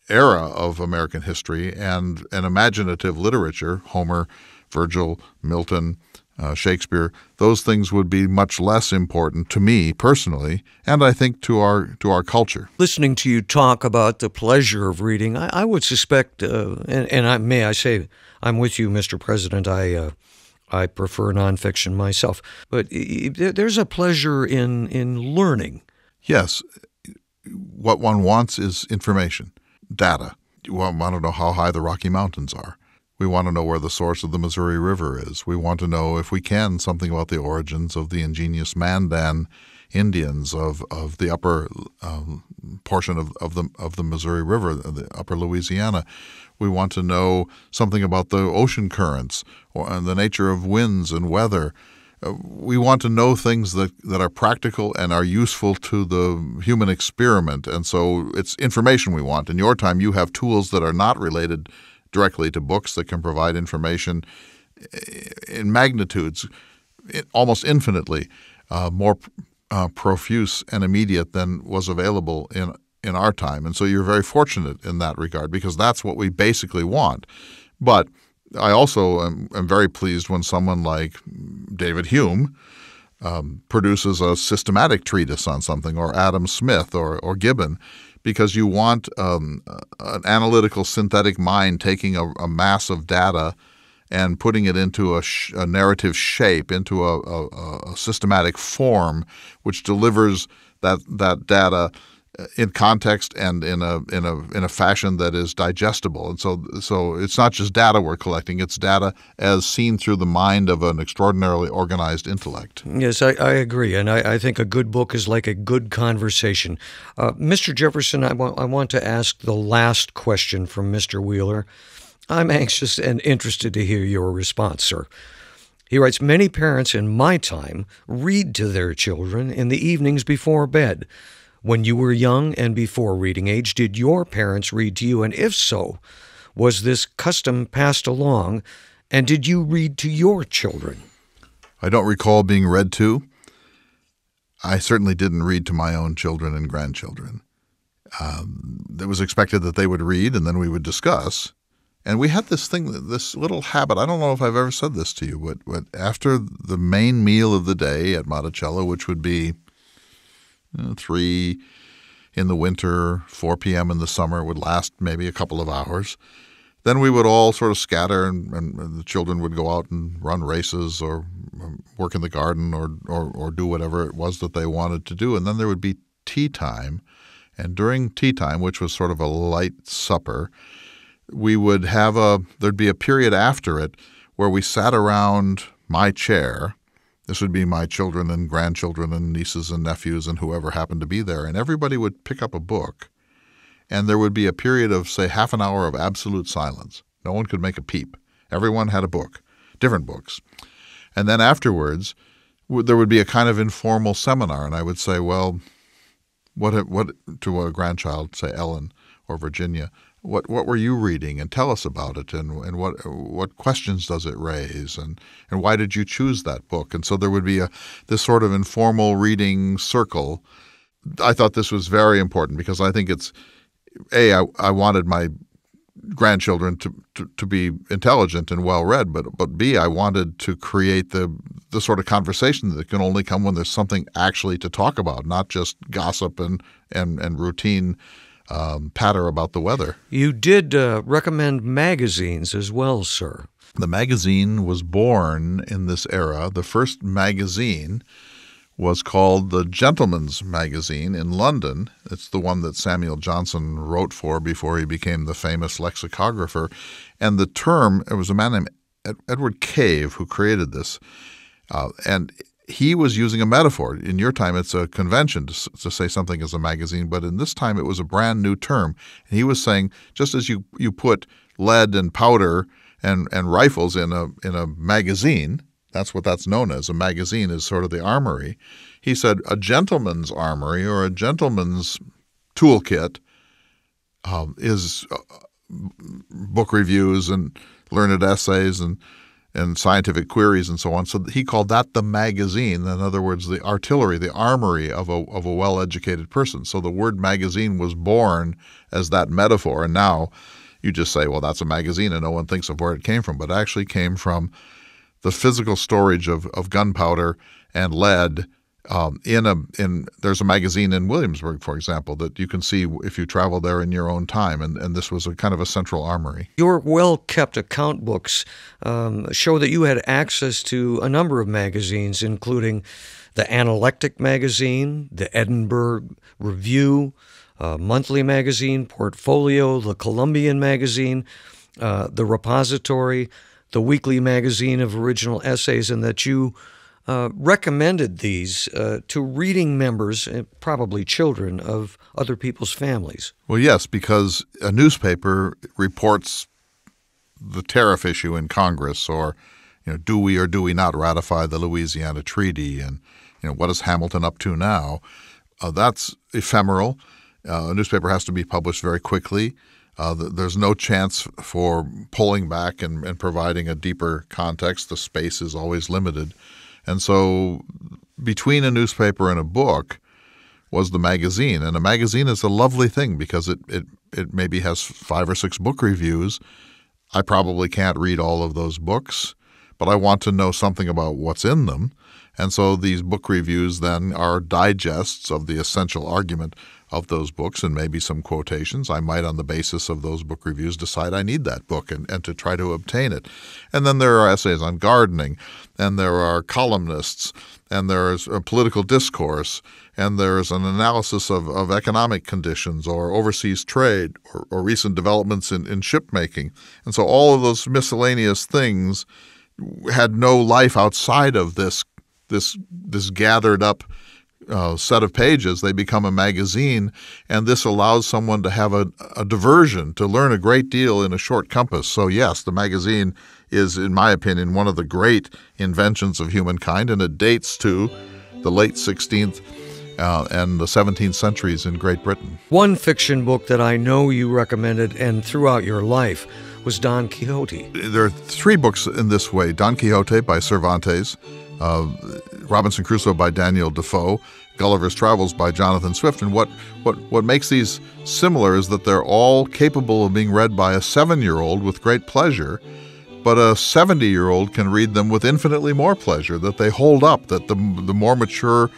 era of American history and, and imaginative literature Homer, Virgil, Milton, uh, Shakespeare, those things would be much less important to me personally, and I think to our to our culture. Listening to you talk about the pleasure of reading, I, I would suspect, uh, and, and I, may I say, I'm with you, Mr. President. I uh, I prefer nonfiction myself, but there's a pleasure in in learning. Yes, what one wants is information, data. You want to know how high the Rocky Mountains are. We want to know where the source of the Missouri River is. We want to know, if we can, something about the origins of the ingenious Mandan Indians of, of the upper um, portion of, of the of the Missouri River, the upper Louisiana. We want to know something about the ocean currents or, and the nature of winds and weather. Uh, we want to know things that, that are practical and are useful to the human experiment. And so it's information we want. In your time, you have tools that are not related directly to books that can provide information in magnitudes almost infinitely uh, more uh, profuse and immediate than was available in in our time. And so you're very fortunate in that regard because that's what we basically want. But I also am, am very pleased when someone like David Hume um, produces a systematic treatise on something, or Adam Smith, or or Gibbon, because you want um, an analytical synthetic mind taking a, a, mass of data and putting it into a, sh- a narrative shape, into a, a, systematic form, which delivers that that data in context and in a in a in a fashion that is digestible. And so so it's not just data we're collecting; it's data as seen through the mind of an extraordinarily organized intellect. Yes, I, I agree, and I, I, think a good book is like a good conversation. Uh, Mr. Jefferson, I I want to ask the last question from Mr. Wheeler. I'm anxious and interested to hear your response, sir. He writes Many parents in my time read to their children in the evenings before bed. When you were young and before reading age, did your parents read to you? And if so, was this custom passed along? And did you read to your children? I don't recall being read to. I certainly didn't read to my own children and grandchildren. Um, it was expected that they would read and then we would discuss. And we had this thing, this little habit. I don't know if I've ever said this to you, but, but after the main meal of the day at Monticello, which would be uh, three in the winter, 4 p.m. in the summer. Would last maybe a couple of hours. Then we would all sort of scatter, and, and the children would go out and run races or um, work in the garden or, or, or do whatever it was that they wanted to do. And then there would be tea time. And during tea time, which was sort of a light supper, we would have a, there'd be a period after it where we sat around my chair this would be my children and grandchildren and nieces and nephews and whoever happened to be there. And everybody would pick up a book, and there would be a period of, say, half an hour of absolute silence. No one could make a peep. Everyone had a book, different books. And then afterwards, there would be a kind of informal seminar, and I would say, well, what, what to a grandchild, say Ellen or Virginia, what what were you reading? And tell us about it and and what what questions does it raise? And and why did you choose that book? And so there would be a this sort of informal reading circle. I thought this was very important because i think it's a i, I wanted my grandchildren to, to, to be intelligent and well read but but b i wanted to create the the sort of conversation that can only come when there's something actually to talk about not just gossip and and and routine um, patter about the weather. You did uh, recommend magazines as well, sir. The magazine was born in this era. The first magazine was called the Gentleman's Magazine in London. It's the one that Samuel Johnson wrote for before he became the famous lexicographer. And the term, it was a man named Edward Cave who created this. Uh, and he was using a metaphor. In your time, it's a convention to, to, say something is a magazine, but in this time, it was a brand new term. And he was saying, just as you, you put lead and powder and, and rifles in a, in a magazine, that's what that's known as. A magazine is sort of the armory. He said, a gentleman's armory or a gentleman's toolkit um, is uh, book reviews and learned essays and and scientific queries and so on. So he called that the magazine. In other words, the artillery, the armory of a, of a well educated person. So the word magazine was born as that metaphor. And now you just say, well, that's a magazine, and no one thinks of where it came from. But it actually came from the physical storage of, of gunpowder and lead um, in a in there's a magazine in Williamsburg, for example, that you can see if you travel there in your own time, and, and this was a kind of a central armory. Your well kept account books um, show that you had access to a number of magazines, including the Analectic magazine, the Edinburgh Review, uh, Monthly magazine, Portfolio, the Columbian magazine, uh, the Repository, the Weekly magazine of original essays, and that you uh, recommended these uh, to reading members, uh, probably children, of other people's families. Well, yes, because a newspaper reports the tariff issue in Congress, or you know, do we or do we not ratify the Louisiana Treaty, and you know, what is Hamilton up to now? Uh, that's ephemeral. Uh, a newspaper has to be published very quickly. Uh, there's no chance for pulling back and, and providing a deeper context. The space is always limited. And so between a newspaper and a book was the magazine. And a magazine is a lovely thing because it, it, it maybe has five or six book reviews. I probably can't read all of those books, but I want to know something about what's in them. And so these book reviews then are digests of the essential argument of those books and maybe some quotations. I might, on the basis of those book reviews, decide I need that book and, and to try to obtain it. And then there are essays on gardening, and there are columnists, and there is a political discourse, and there is an analysis of, of economic conditions or overseas trade or, or recent developments in, in shipmaking. And so all of those miscellaneous things had no life outside of this this this gathered up uh, set of pages, they become a magazine, and this allows someone to have a, a, diversion, to learn a great deal in a short compass. So, yes, the magazine is, in my opinion, one of the great inventions of humankind, and it dates to the late 16th uh, and the 17th centuries in Great Britain. One fiction book that I know you recommended and throughout your life was Don Quixote. There are three books in this way Don Quixote by Cervantes uh, Robinson Crusoe by Daniel Defoe, Gulliver's Travels by Jonathan Swift. And what, what, what makes these similar is that they're all capable of being read by a seven year old with great pleasure, but a 70 year old can read them with infinitely more pleasure, that they hold up, that the, the more mature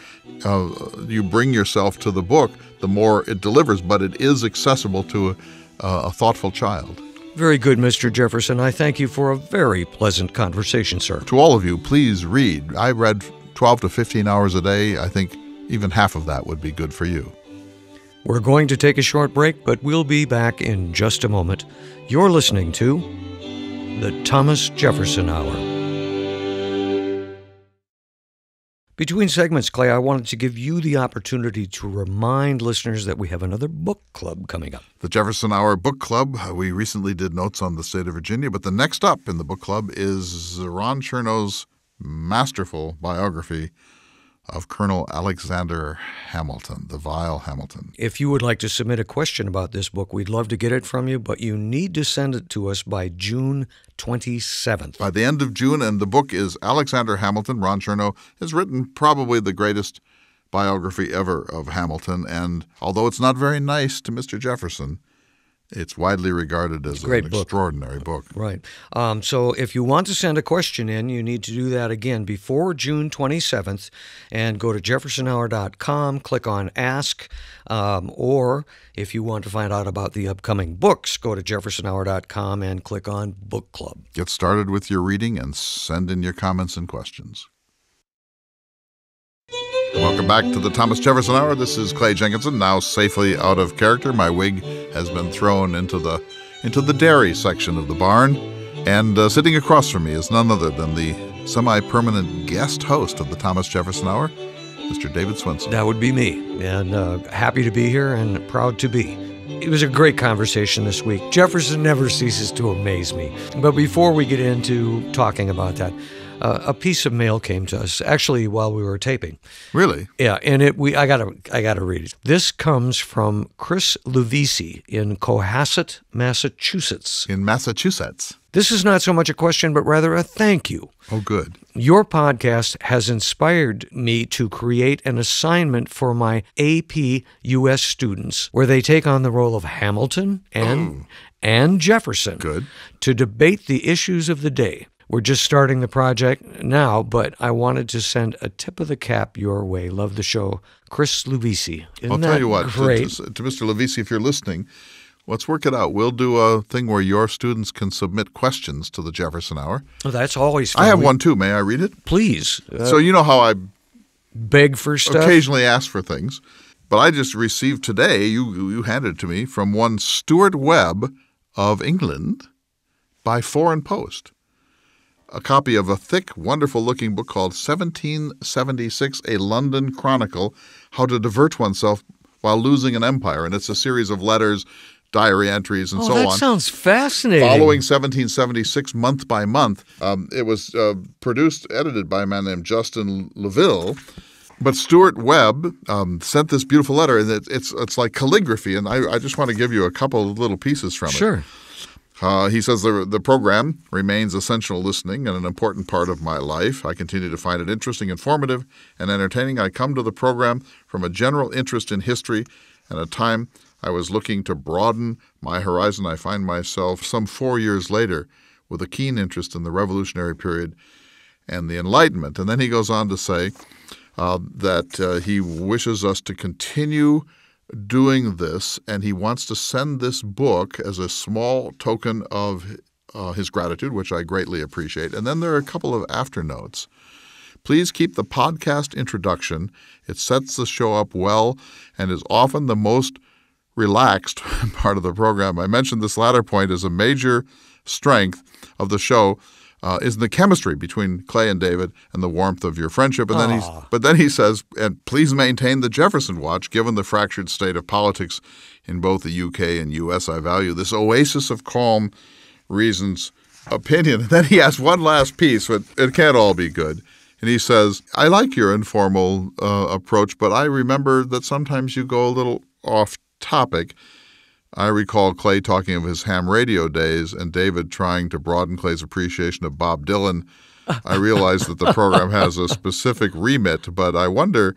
uh, you bring yourself to the book, the more it delivers, but it is accessible to a, a thoughtful child. Very good, Mr. Jefferson. I thank you for a very pleasant conversation, sir. To all of you, please read. I read 12 to 15 hours a day. I think even half of that would be good for you. We're going to take a short break, but we'll be back in just a moment. You're listening to the Thomas Jefferson Hour. Between segments, Clay, I wanted to give you the opportunity to remind listeners that we have another book club coming up. The Jefferson Hour Book Club. Uh, we recently did notes on the state of Virginia, but the next up in the book club is Ron Chernow's masterful biography of Colonel Alexander Hamilton, the vile Hamilton. If you would like to submit a question about this book, we'd love to get it from you, but you need to send it to us by June 27th. By the end of June, and the book is Alexander Hamilton. Ron Chernow has written probably the greatest biography ever of Hamilton, and although it's not very nice to Mr. Jefferson, it's widely regarded as an book. extraordinary book. Right. Um, so if you want to send a question in, you need to do that again before June 27th and go to jeffersonhour.com, click on Ask, um, or if you want to find out about the upcoming books, go to jeffersonhour.com and click on Book Club. Get started with your reading and send in your comments and questions. Welcome back to the Thomas Jefferson Hour. This is Clay Jenkinson, now safely out of character. My wig has been thrown into the into the dairy section of the barn, and uh, sitting across from me is none other than the semi-permanent guest host of the Thomas Jefferson Hour, Mr. David Swenson. That would be me, and uh, happy to be here and proud to be. It was a great conversation this week. Jefferson never ceases to amaze me. But before we get into talking about that, uh, a piece of mail came to us actually while we were taping. Really? Yeah, and it we I gotta I gotta read it. This comes from Chris Luvisi in Cohasset, Massachusetts. In Massachusetts. This is not so much a question, but rather a thank you. Oh, good. Your podcast has inspired me to create an assignment for my AP US students where they take on the role of Hamilton and, oh. and Jefferson good. to debate the issues of the day. We're just starting the project now, but I wanted to send a tip of the cap your way. Love the show. Chris Luvisi. Isn't I'll tell you what, to, Great. to, to Mr. Luvisi, if you're listening, let's work it out. We'll do a thing where your students can submit questions to the Jefferson Hour. Oh, that's always fun. I have We- one too. May I read it? Please. Uh, so you know how I beg for stuff. occasionally ask for things, but I just received today. You you handed it to me from one Stuart Webb of England by Foreign Post. A copy of a thick, wonderful-looking book called 1776: A London Chronicle: How to Divert Oneself While Losing an Empire, and it's a series of letters, diary entries, and oh, so that on. That sounds fascinating. Following 1776, month by month, um, it was uh, produced, edited by a man named Justin Leville. But Stuart Webb um, sent this beautiful letter, and it, it's it's like calligraphy. And I, I just want to give you a couple of little pieces from it. Sure. Uh, he says the, the program remains essential listening and an important part of my life. I continue to find it interesting, informative, and entertaining. I come to the program from a general interest in history and a time I was looking to broaden my horizon. I find myself some four years later with a keen interest in the Revolutionary period and the Enlightenment. And then he goes on to say uh, that uh, he wishes us to continue doing this, and he wants to send this book as a small token of uh, his gratitude, which I greatly appreciate. And then there are a couple of afternotes. Please keep the podcast introduction. It sets the show up well and is often the most relaxed *laughs* part of the program. I mentioned this latter point as a major strength of the show uh, is the chemistry between Clay and David and the warmth of your friendship. And then he's, but then he says, and please maintain the Jefferson watch, given the fractured state of politics in both the UK and US. I value this oasis of calm reasons opinion. *laughs* And then he has one last piece, but it can't all be good. And he says, I like your informal uh, approach, but I remember that sometimes you go a little off topic. I recall Clay talking of his ham radio days and David trying to broaden Clay's appreciation of Bob Dylan. I realize that the program has a specific remit, but I wonder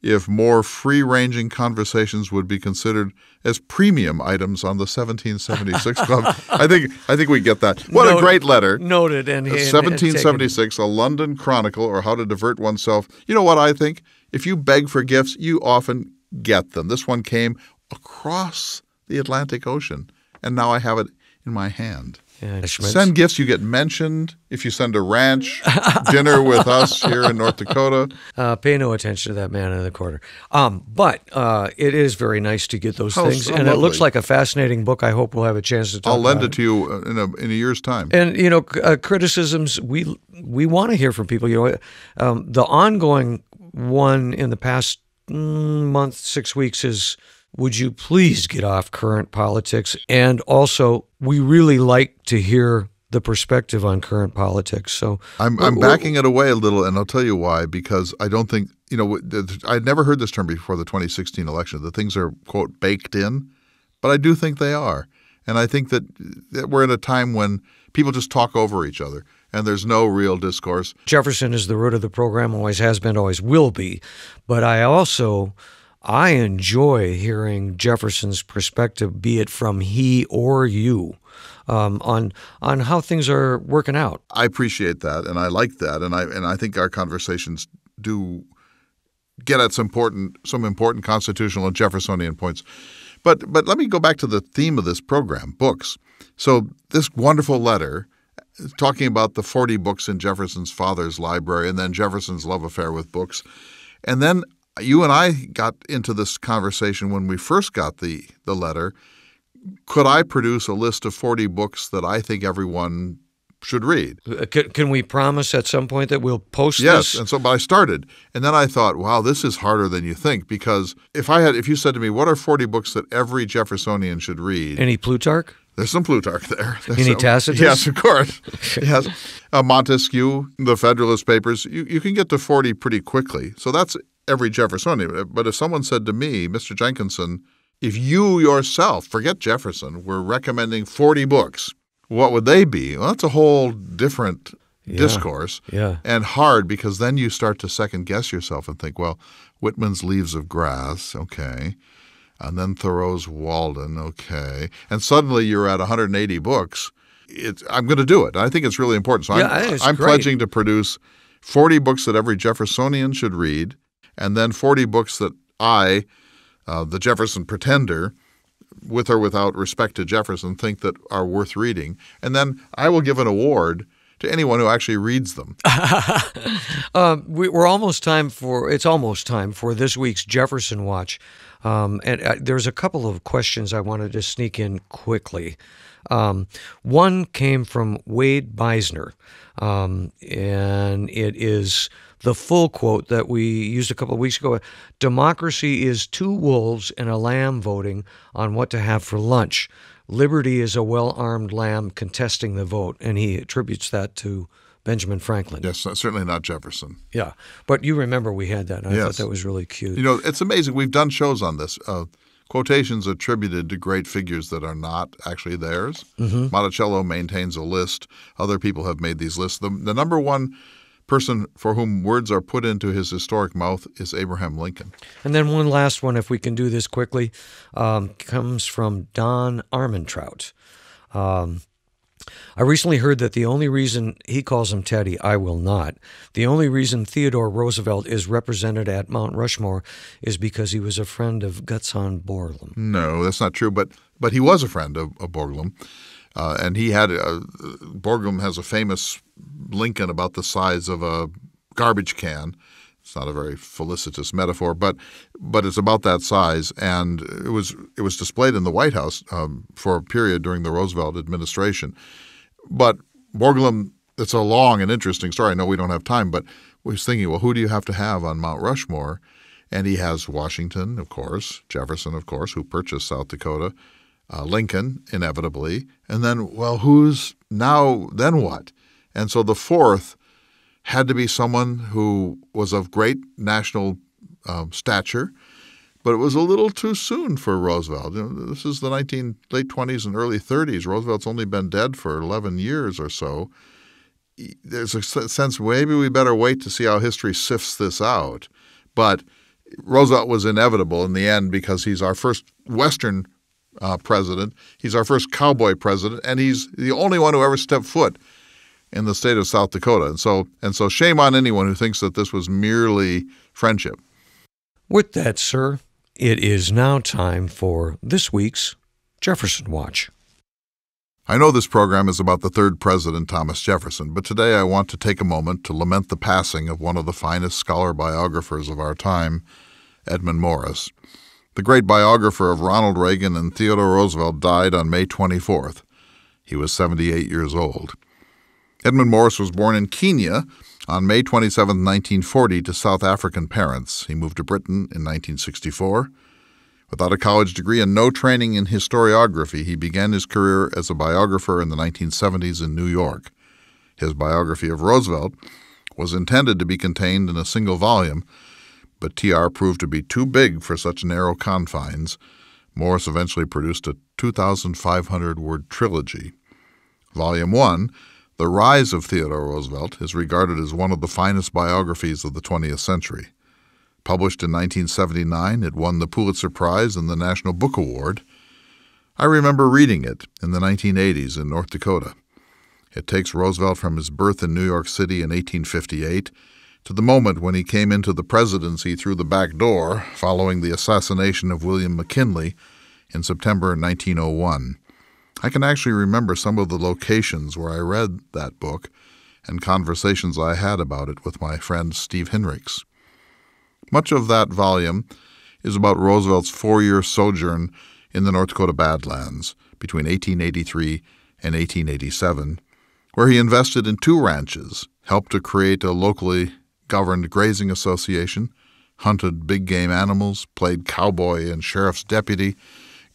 if more free ranging conversations would be considered as premium items on the 1776 *laughs* Club. I think I think we get that. What a great letter. Noted and, uh, and- and 1776, a London Chronicle, or How to Divert Oneself. You know what I think? If you beg for gifts, you often get them. This one came across the Atlantic Ocean, and now I have it in my hand. yeah, Send gifts, you get mentioned. If you send a ranch *laughs* dinner with us here in North Dakota, Uh, pay no attention to that man in the corner. Um, but uh, it is very nice to get those Oh, things, so and it looks like a fascinating book. I hope we'll have a chance to talk. I'll lend about it to you uh, in a in a year's time. And you know, uh, criticisms we we want to hear from people. You know, um, the ongoing one in the past mm, month, six weeks is. Would you please get off current politics? And also, we really like to hear the perspective on current politics. So I'm I'm backing it away a little, and I'll tell you why. Because I don't think you know. I'd never heard this term before the 2016 election. The things are quote baked in, but I do think they are, and I think that, that we're in a time when people just talk over each other, and there's no real discourse. Jefferson is the root of the program, always has been, always will be. But I also I enjoy hearing Jefferson's perspective, be it from he or you, um, on on how things are working out. I appreciate that, and I like that, and I and I think our conversations do get at some important some important constitutional and Jeffersonian points. But but let me go back to the theme of this program, books. So this wonderful letter talking about the 40 books in Jefferson's father's library and then Jefferson's love affair with books. And then you and I got into this conversation when we first got the the letter. Could I produce a list of 40 books that I think everyone should read? Uh, Can, can we promise at some point that we'll post Yes, this? and so but I started, and then I thought, wow, this is harder than you think because if I had, if you said to me, what are forty books that every Jeffersonian should read? Any Plutarch? There's some Plutarch there. There's *laughs* Any some- Tacitus? Yes, of course. *laughs* yes, uh, Montesquieu, the Federalist Papers. You you can get to forty pretty quickly. So that's every Jeffersonian. But if someone said to me, Mr. Jenkinson, if you yourself, forget Jefferson, were recommending forty books, what would they be? Well, that's a whole different discourse Yeah. and hard because then you start to second guess yourself and think, well, Whitman's Leaves of Grass, okay, and then Thoreau's Walden, okay, and suddenly you're at 180 books. it's, I'm going to do it. I think it's really important. So Yeah, I'm, I think it's I'm pledging to produce 40 books that every Jeffersonian should read, and then 40 books that I, uh, the Jefferson pretender, with or without respect to Jefferson, think that are worth reading. And then I will give an award to anyone who actually reads them. *laughs* Um, we, we're almost time for it's almost time for this week's Jefferson Watch, um, and uh, there's a couple of questions I wanted to sneak in quickly. Um, one came from Wade Beisner, um, and it is the full quote that we used a couple of weeks ago. Democracy is two wolves and a lamb voting on what to have for lunch. Liberty is a well armed lamb contesting the vote, and he attributes that to Benjamin Franklin. Yes, certainly not Jefferson. Yeah, but you remember we had that. I thought that was really cute. You know, it's amazing. We've done shows on this. Uh, quotations attributed to great figures that are not actually theirs. Monticello maintains a list. Other people have made these lists. The, the number one person for whom words are put into his historic mouth is Abraham Lincoln. and then one last one, if we can do this quickly, um, comes from Don Armentrout. Um, I recently heard that the only reason he calls him Teddy, I will not. The only reason Theodore Roosevelt is represented at Mount Rushmore is because he was a friend of Gutzon Borglum. No, that's not true. But but he was a friend of, of Borglum, uh, and he had a, Borglum has a famous Lincoln about the size of a garbage can. It's not a very felicitous metaphor, but but it's about that size, and it was it was displayed in the White House um, for a period during the Roosevelt administration. But Borglum, it's a long and interesting story. I know we don't have time, but we was thinking, well, who do you have to have on Mount Rushmore? And he has Washington, of course, Jefferson, of course, who purchased South Dakota, uh, Lincoln, inevitably, and then, well, who's now? Then what? And so the fourth had to be someone who was of great national um, stature, but it was a little too soon for Roosevelt. You know, this is the 19 late 20s and early 30s. Roosevelt's only been dead for 11 years or so. There's a sense maybe we better wait to see how history sifts this out. But Roosevelt was inevitable in the end because he's our first Western uh, president. He's our first cowboy president, and he's the only one who ever stepped foot in the state of South Dakota. And so, and so, shame on anyone who thinks that this was merely friendship. With that, sir, it is now time for this week's Jefferson Watch. I know this program is about the third president, Thomas Jefferson, but today I want to take a moment to lament the passing of one of the finest scholar biographers of our time, Edmund Morris. The great biographer of Ronald Reagan and Theodore Roosevelt died on May 24th. He was 78 years old. Edmund Morris was born in Kenya on May 27, 1940, to South African parents. He moved to Britain in 1964. Without a college degree and no training in historiography, he began his career as a biographer in the 1970s in New York. His biography of Roosevelt was intended to be contained in a single volume, but TR proved to be too big for such narrow confines. Morris eventually produced a 2,500 word trilogy. Volume 1, The Rise of Theodore Roosevelt, is regarded as one of the finest biographies of the 20th century. Published in 1979, it won the Pulitzer Prize and the National Book Award. I remember reading it in the 1980s in North Dakota. It takes Roosevelt from his birth in New York City in 1858 to the moment when he came into the presidency through the back door following the assassination of William McKinley in September 1901. I can actually remember some of the locations where I read that book and conversations I had about it with my friend Steve Hinrichs. Much of that volume is about Roosevelt's four year sojourn in the North Dakota Badlands between 1883 and 1887, where he invested in two ranches, helped to create a locally governed grazing association, hunted big game animals, played cowboy and sheriff's deputy,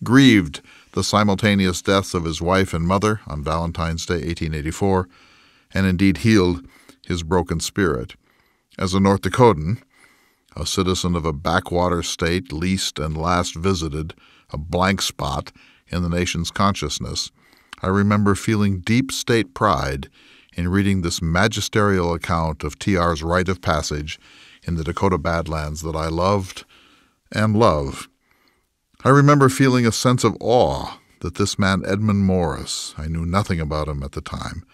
grieved the simultaneous deaths of his wife and mother on Valentine's Day, 1884, and indeed healed his broken spirit. As a North Dakotan, a citizen of a backwater state least and last visited, a blank spot in the nation's consciousness, I remember feeling deep state pride in reading this magisterial account of TR's rite of passage in the Dakota Badlands that I loved and love. I remember feeling a sense of awe that this man Edmund Morris, I knew nothing about him at the time,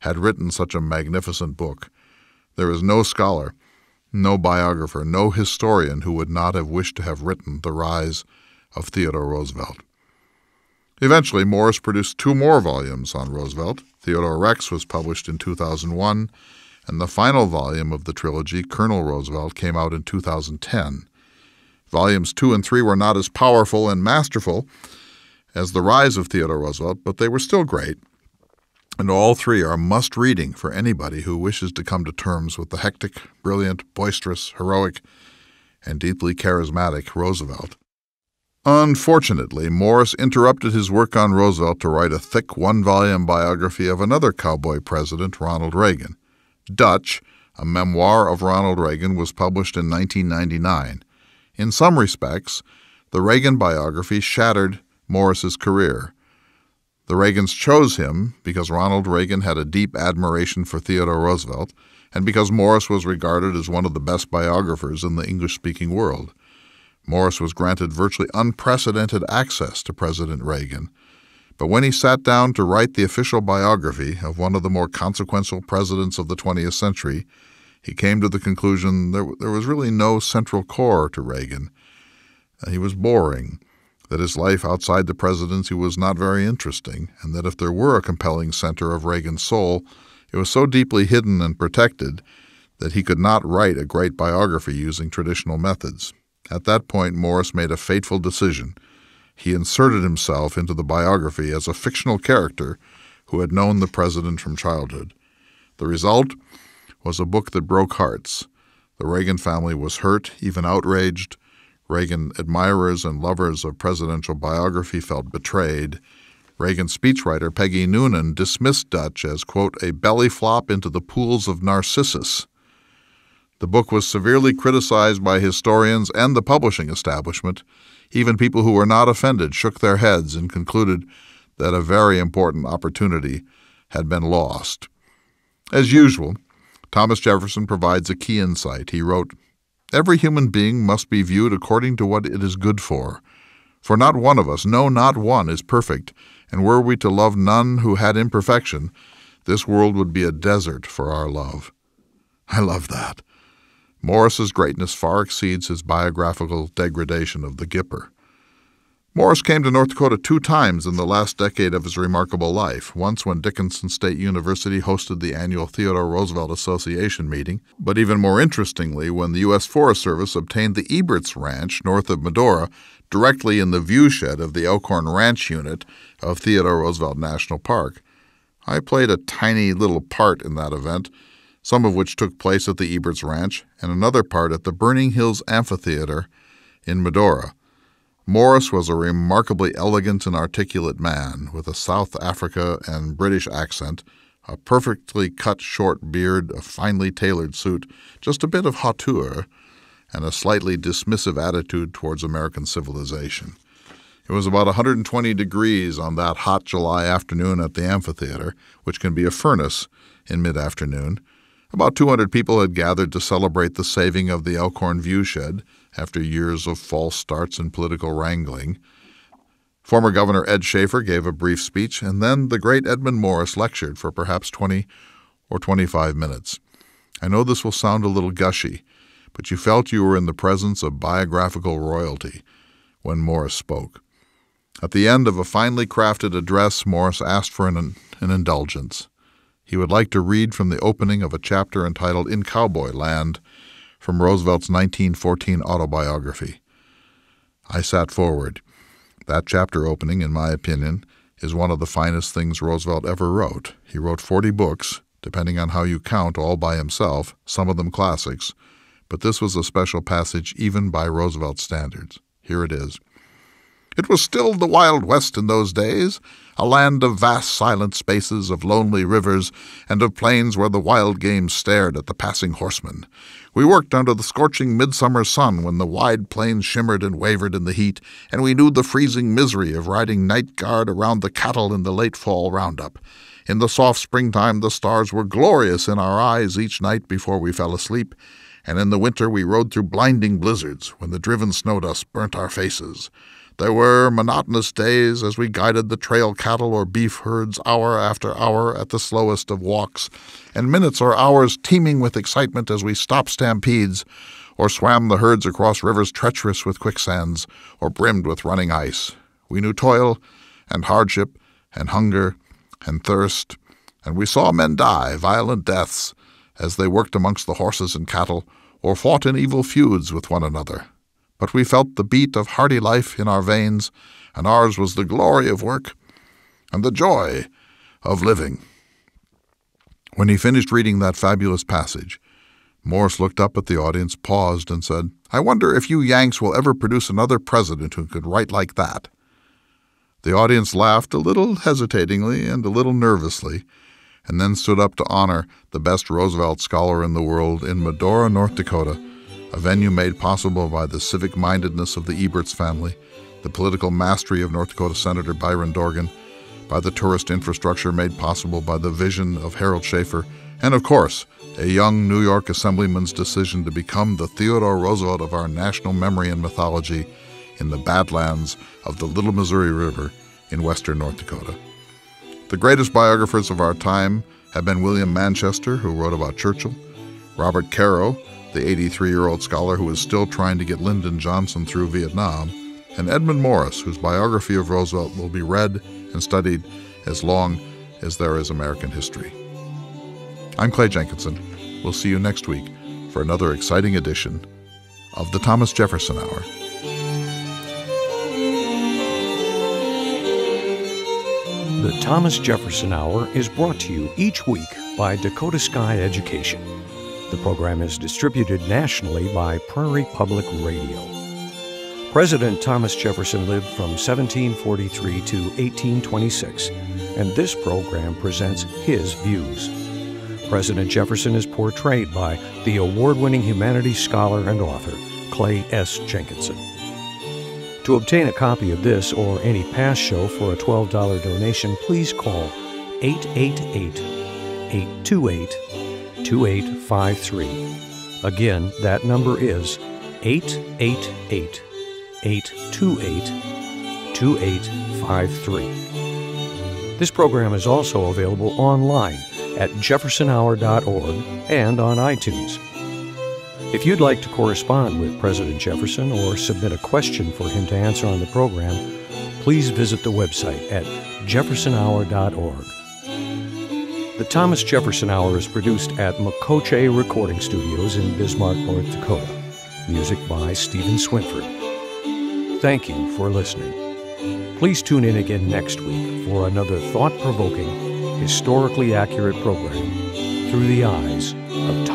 had written such a magnificent book. There is no scholar, no biographer, no historian who would not have wished to have written The Rise of Theodore Roosevelt. Eventually, Morris produced two more volumes on Roosevelt. Theodore Rex was published in 2001, and the final volume of the trilogy, Colonel Roosevelt, came out in 2010. Volumes 2 and 3 were not as powerful and masterful as The Rise of Theodore Roosevelt, but they were still great. And all three are must reading for anybody who wishes to come to terms with the hectic, brilliant, boisterous, heroic, and deeply charismatic Roosevelt. Unfortunately, Morris interrupted his work on Roosevelt to write a thick one volume biography of another cowboy president, Ronald Reagan. Dutch, a memoir of Ronald Reagan, was published in 1999. In some respects, the Reagan biography shattered Morris's career. The Reagans chose him because Ronald Reagan had a deep admiration for Theodore Roosevelt and because Morris was regarded as one of the best biographers in the English speaking world. Morris was granted virtually unprecedented access to President Reagan. But when he sat down to write the official biography of one of the more consequential presidents of the 20th century, he came to the conclusion there, there was really no central core to Reagan. Uh, he was boring, that his life outside the presidency was not very interesting, and that if there were a compelling center of Reagan's soul, it was so deeply hidden and protected that he could not write a great biography using traditional methods. At that point, Morris made a fateful decision. He inserted himself into the biography as a fictional character who had known the president from childhood. The result was a book that broke hearts. The Reagan family was hurt, even outraged. Reagan admirers and lovers of presidential biography felt betrayed. Reagan speechwriter Peggy Noonan dismissed Dutch as, quote, a belly flop into the pools of Narcissus. The book was severely criticized by historians and the publishing establishment. Even people who were not offended shook their heads and concluded that a very important opportunity had been lost. As usual, Thomas Jefferson provides a key insight. He wrote, Every human being must be viewed according to what it is good for. For not one of us, no, not one, is perfect, and were we to love none who had imperfection, this world would be a desert for our love. I love that. Morris's greatness far exceeds his biographical degradation of the Gipper. Morris came to North Dakota two times in the last decade of his remarkable life, once when Dickinson State University hosted the annual Theodore Roosevelt Association meeting, but even more interestingly, when the U.S. Forest Service obtained the Eberts Ranch north of Medora directly in the viewshed of the Elkhorn Ranch Unit of Theodore Roosevelt National Park. I played a tiny little part in that event some of which took place at the Eberts Ranch, and another part at the Burning Hills Amphitheater in Medora. Morris was a remarkably elegant and articulate man, with a South Africa and British accent, a perfectly cut short beard, a finely tailored suit, just a bit of hauteur, and a slightly dismissive attitude towards American civilization. It was about 120 degrees on that hot July afternoon at the amphitheater, which can be a furnace in mid afternoon, about 200 people had gathered to celebrate the saving of the Elkhorn Viewshed after years of false starts and political wrangling. Former Governor Ed Schafer gave a brief speech, and then the great Edmund Morris lectured for perhaps 20 or 25 minutes. I know this will sound a little gushy, but you felt you were in the presence of biographical royalty when Morris spoke. At the end of a finely crafted address, Morris asked for an, an indulgence. He would like to read from the opening of a chapter entitled In Cowboy Land from Roosevelt's 1914 autobiography. I sat forward. That chapter opening, in my opinion, is one of the finest things Roosevelt ever wrote. He wrote 40 books, depending on how you count, all by himself, some of them classics, but this was a special passage even by Roosevelt standards. Here it is. It was still the Wild West in those days, a land of vast silent spaces, of lonely rivers, and of plains where the wild game stared at the passing horseman. We worked under the scorching midsummer sun when the wide plains shimmered and wavered in the heat, and we knew the freezing misery of riding night guard around the cattle in the late fall roundup. In the soft springtime, the stars were glorious in our eyes each night before we fell asleep, and in the winter we rode through blinding blizzards when the driven snow dust burnt our faces. There were monotonous days as we guided the trail cattle or beef herds hour after hour at the slowest of walks, and minutes or hours teeming with excitement as we stopped stampedes, or swam the herds across rivers treacherous with quicksands, or brimmed with running ice. We knew toil, and hardship, and hunger, and thirst, and we saw men die violent deaths as they worked amongst the horses and cattle, or fought in evil feuds with one another but we felt the beat of hardy life in our veins, and ours was the glory of work and the joy of living. When he finished reading that fabulous passage, Morris looked up at the audience, paused, and said, I wonder if you Yanks will ever produce another president who could write like that. The audience laughed a little hesitatingly and a little nervously, and then stood up to honor the best Roosevelt scholar in the world in Medora, North Dakota, a venue made possible by the civic mindedness of the Eberts family, the political mastery of North Dakota Senator Byron Dorgan, by the tourist infrastructure made possible by the vision of Harold Schafer, and of course, a young New York Assemblyman's decision to become the Theodore Roosevelt of our national memory and mythology in the badlands of the Little Missouri River in western North Dakota. The greatest biographers of our time have been William Manchester, who wrote about Churchill, Robert Caro, the 83 year old scholar who is still trying to get Lyndon Johnson through Vietnam, and Edmund Morris, whose biography of Roosevelt will be read and studied as long as there is American history. I'm Clay Jenkinson. We'll see you next week for another exciting edition of the Thomas Jefferson Hour. The Thomas Jefferson Hour is brought to you each week by Dakota Sky Education. The program is distributed nationally by Prairie Public Radio. President Thomas Jefferson lived from 1743 to 1826, and this program presents his views. President Jefferson is portrayed by the award winning humanities scholar and author, Clay S. Jenkinson. To obtain a copy of this or any past show for a $12 donation, please call 888 828 2853. Again, that number is 888 828 2853. This program is also available online at jeffersonhour.org and on iTunes. If you'd like to correspond with President Jefferson or submit a question for him to answer on the program, please visit the website at jeffersonhour.org. The Thomas Jefferson Hour is produced at Makoche Recording Studios in Bismarck, North Dakota. Music by Stephen Swinford. Thank you for listening. Please tune in again next week for another thought provoking, historically accurate program through the eyes of.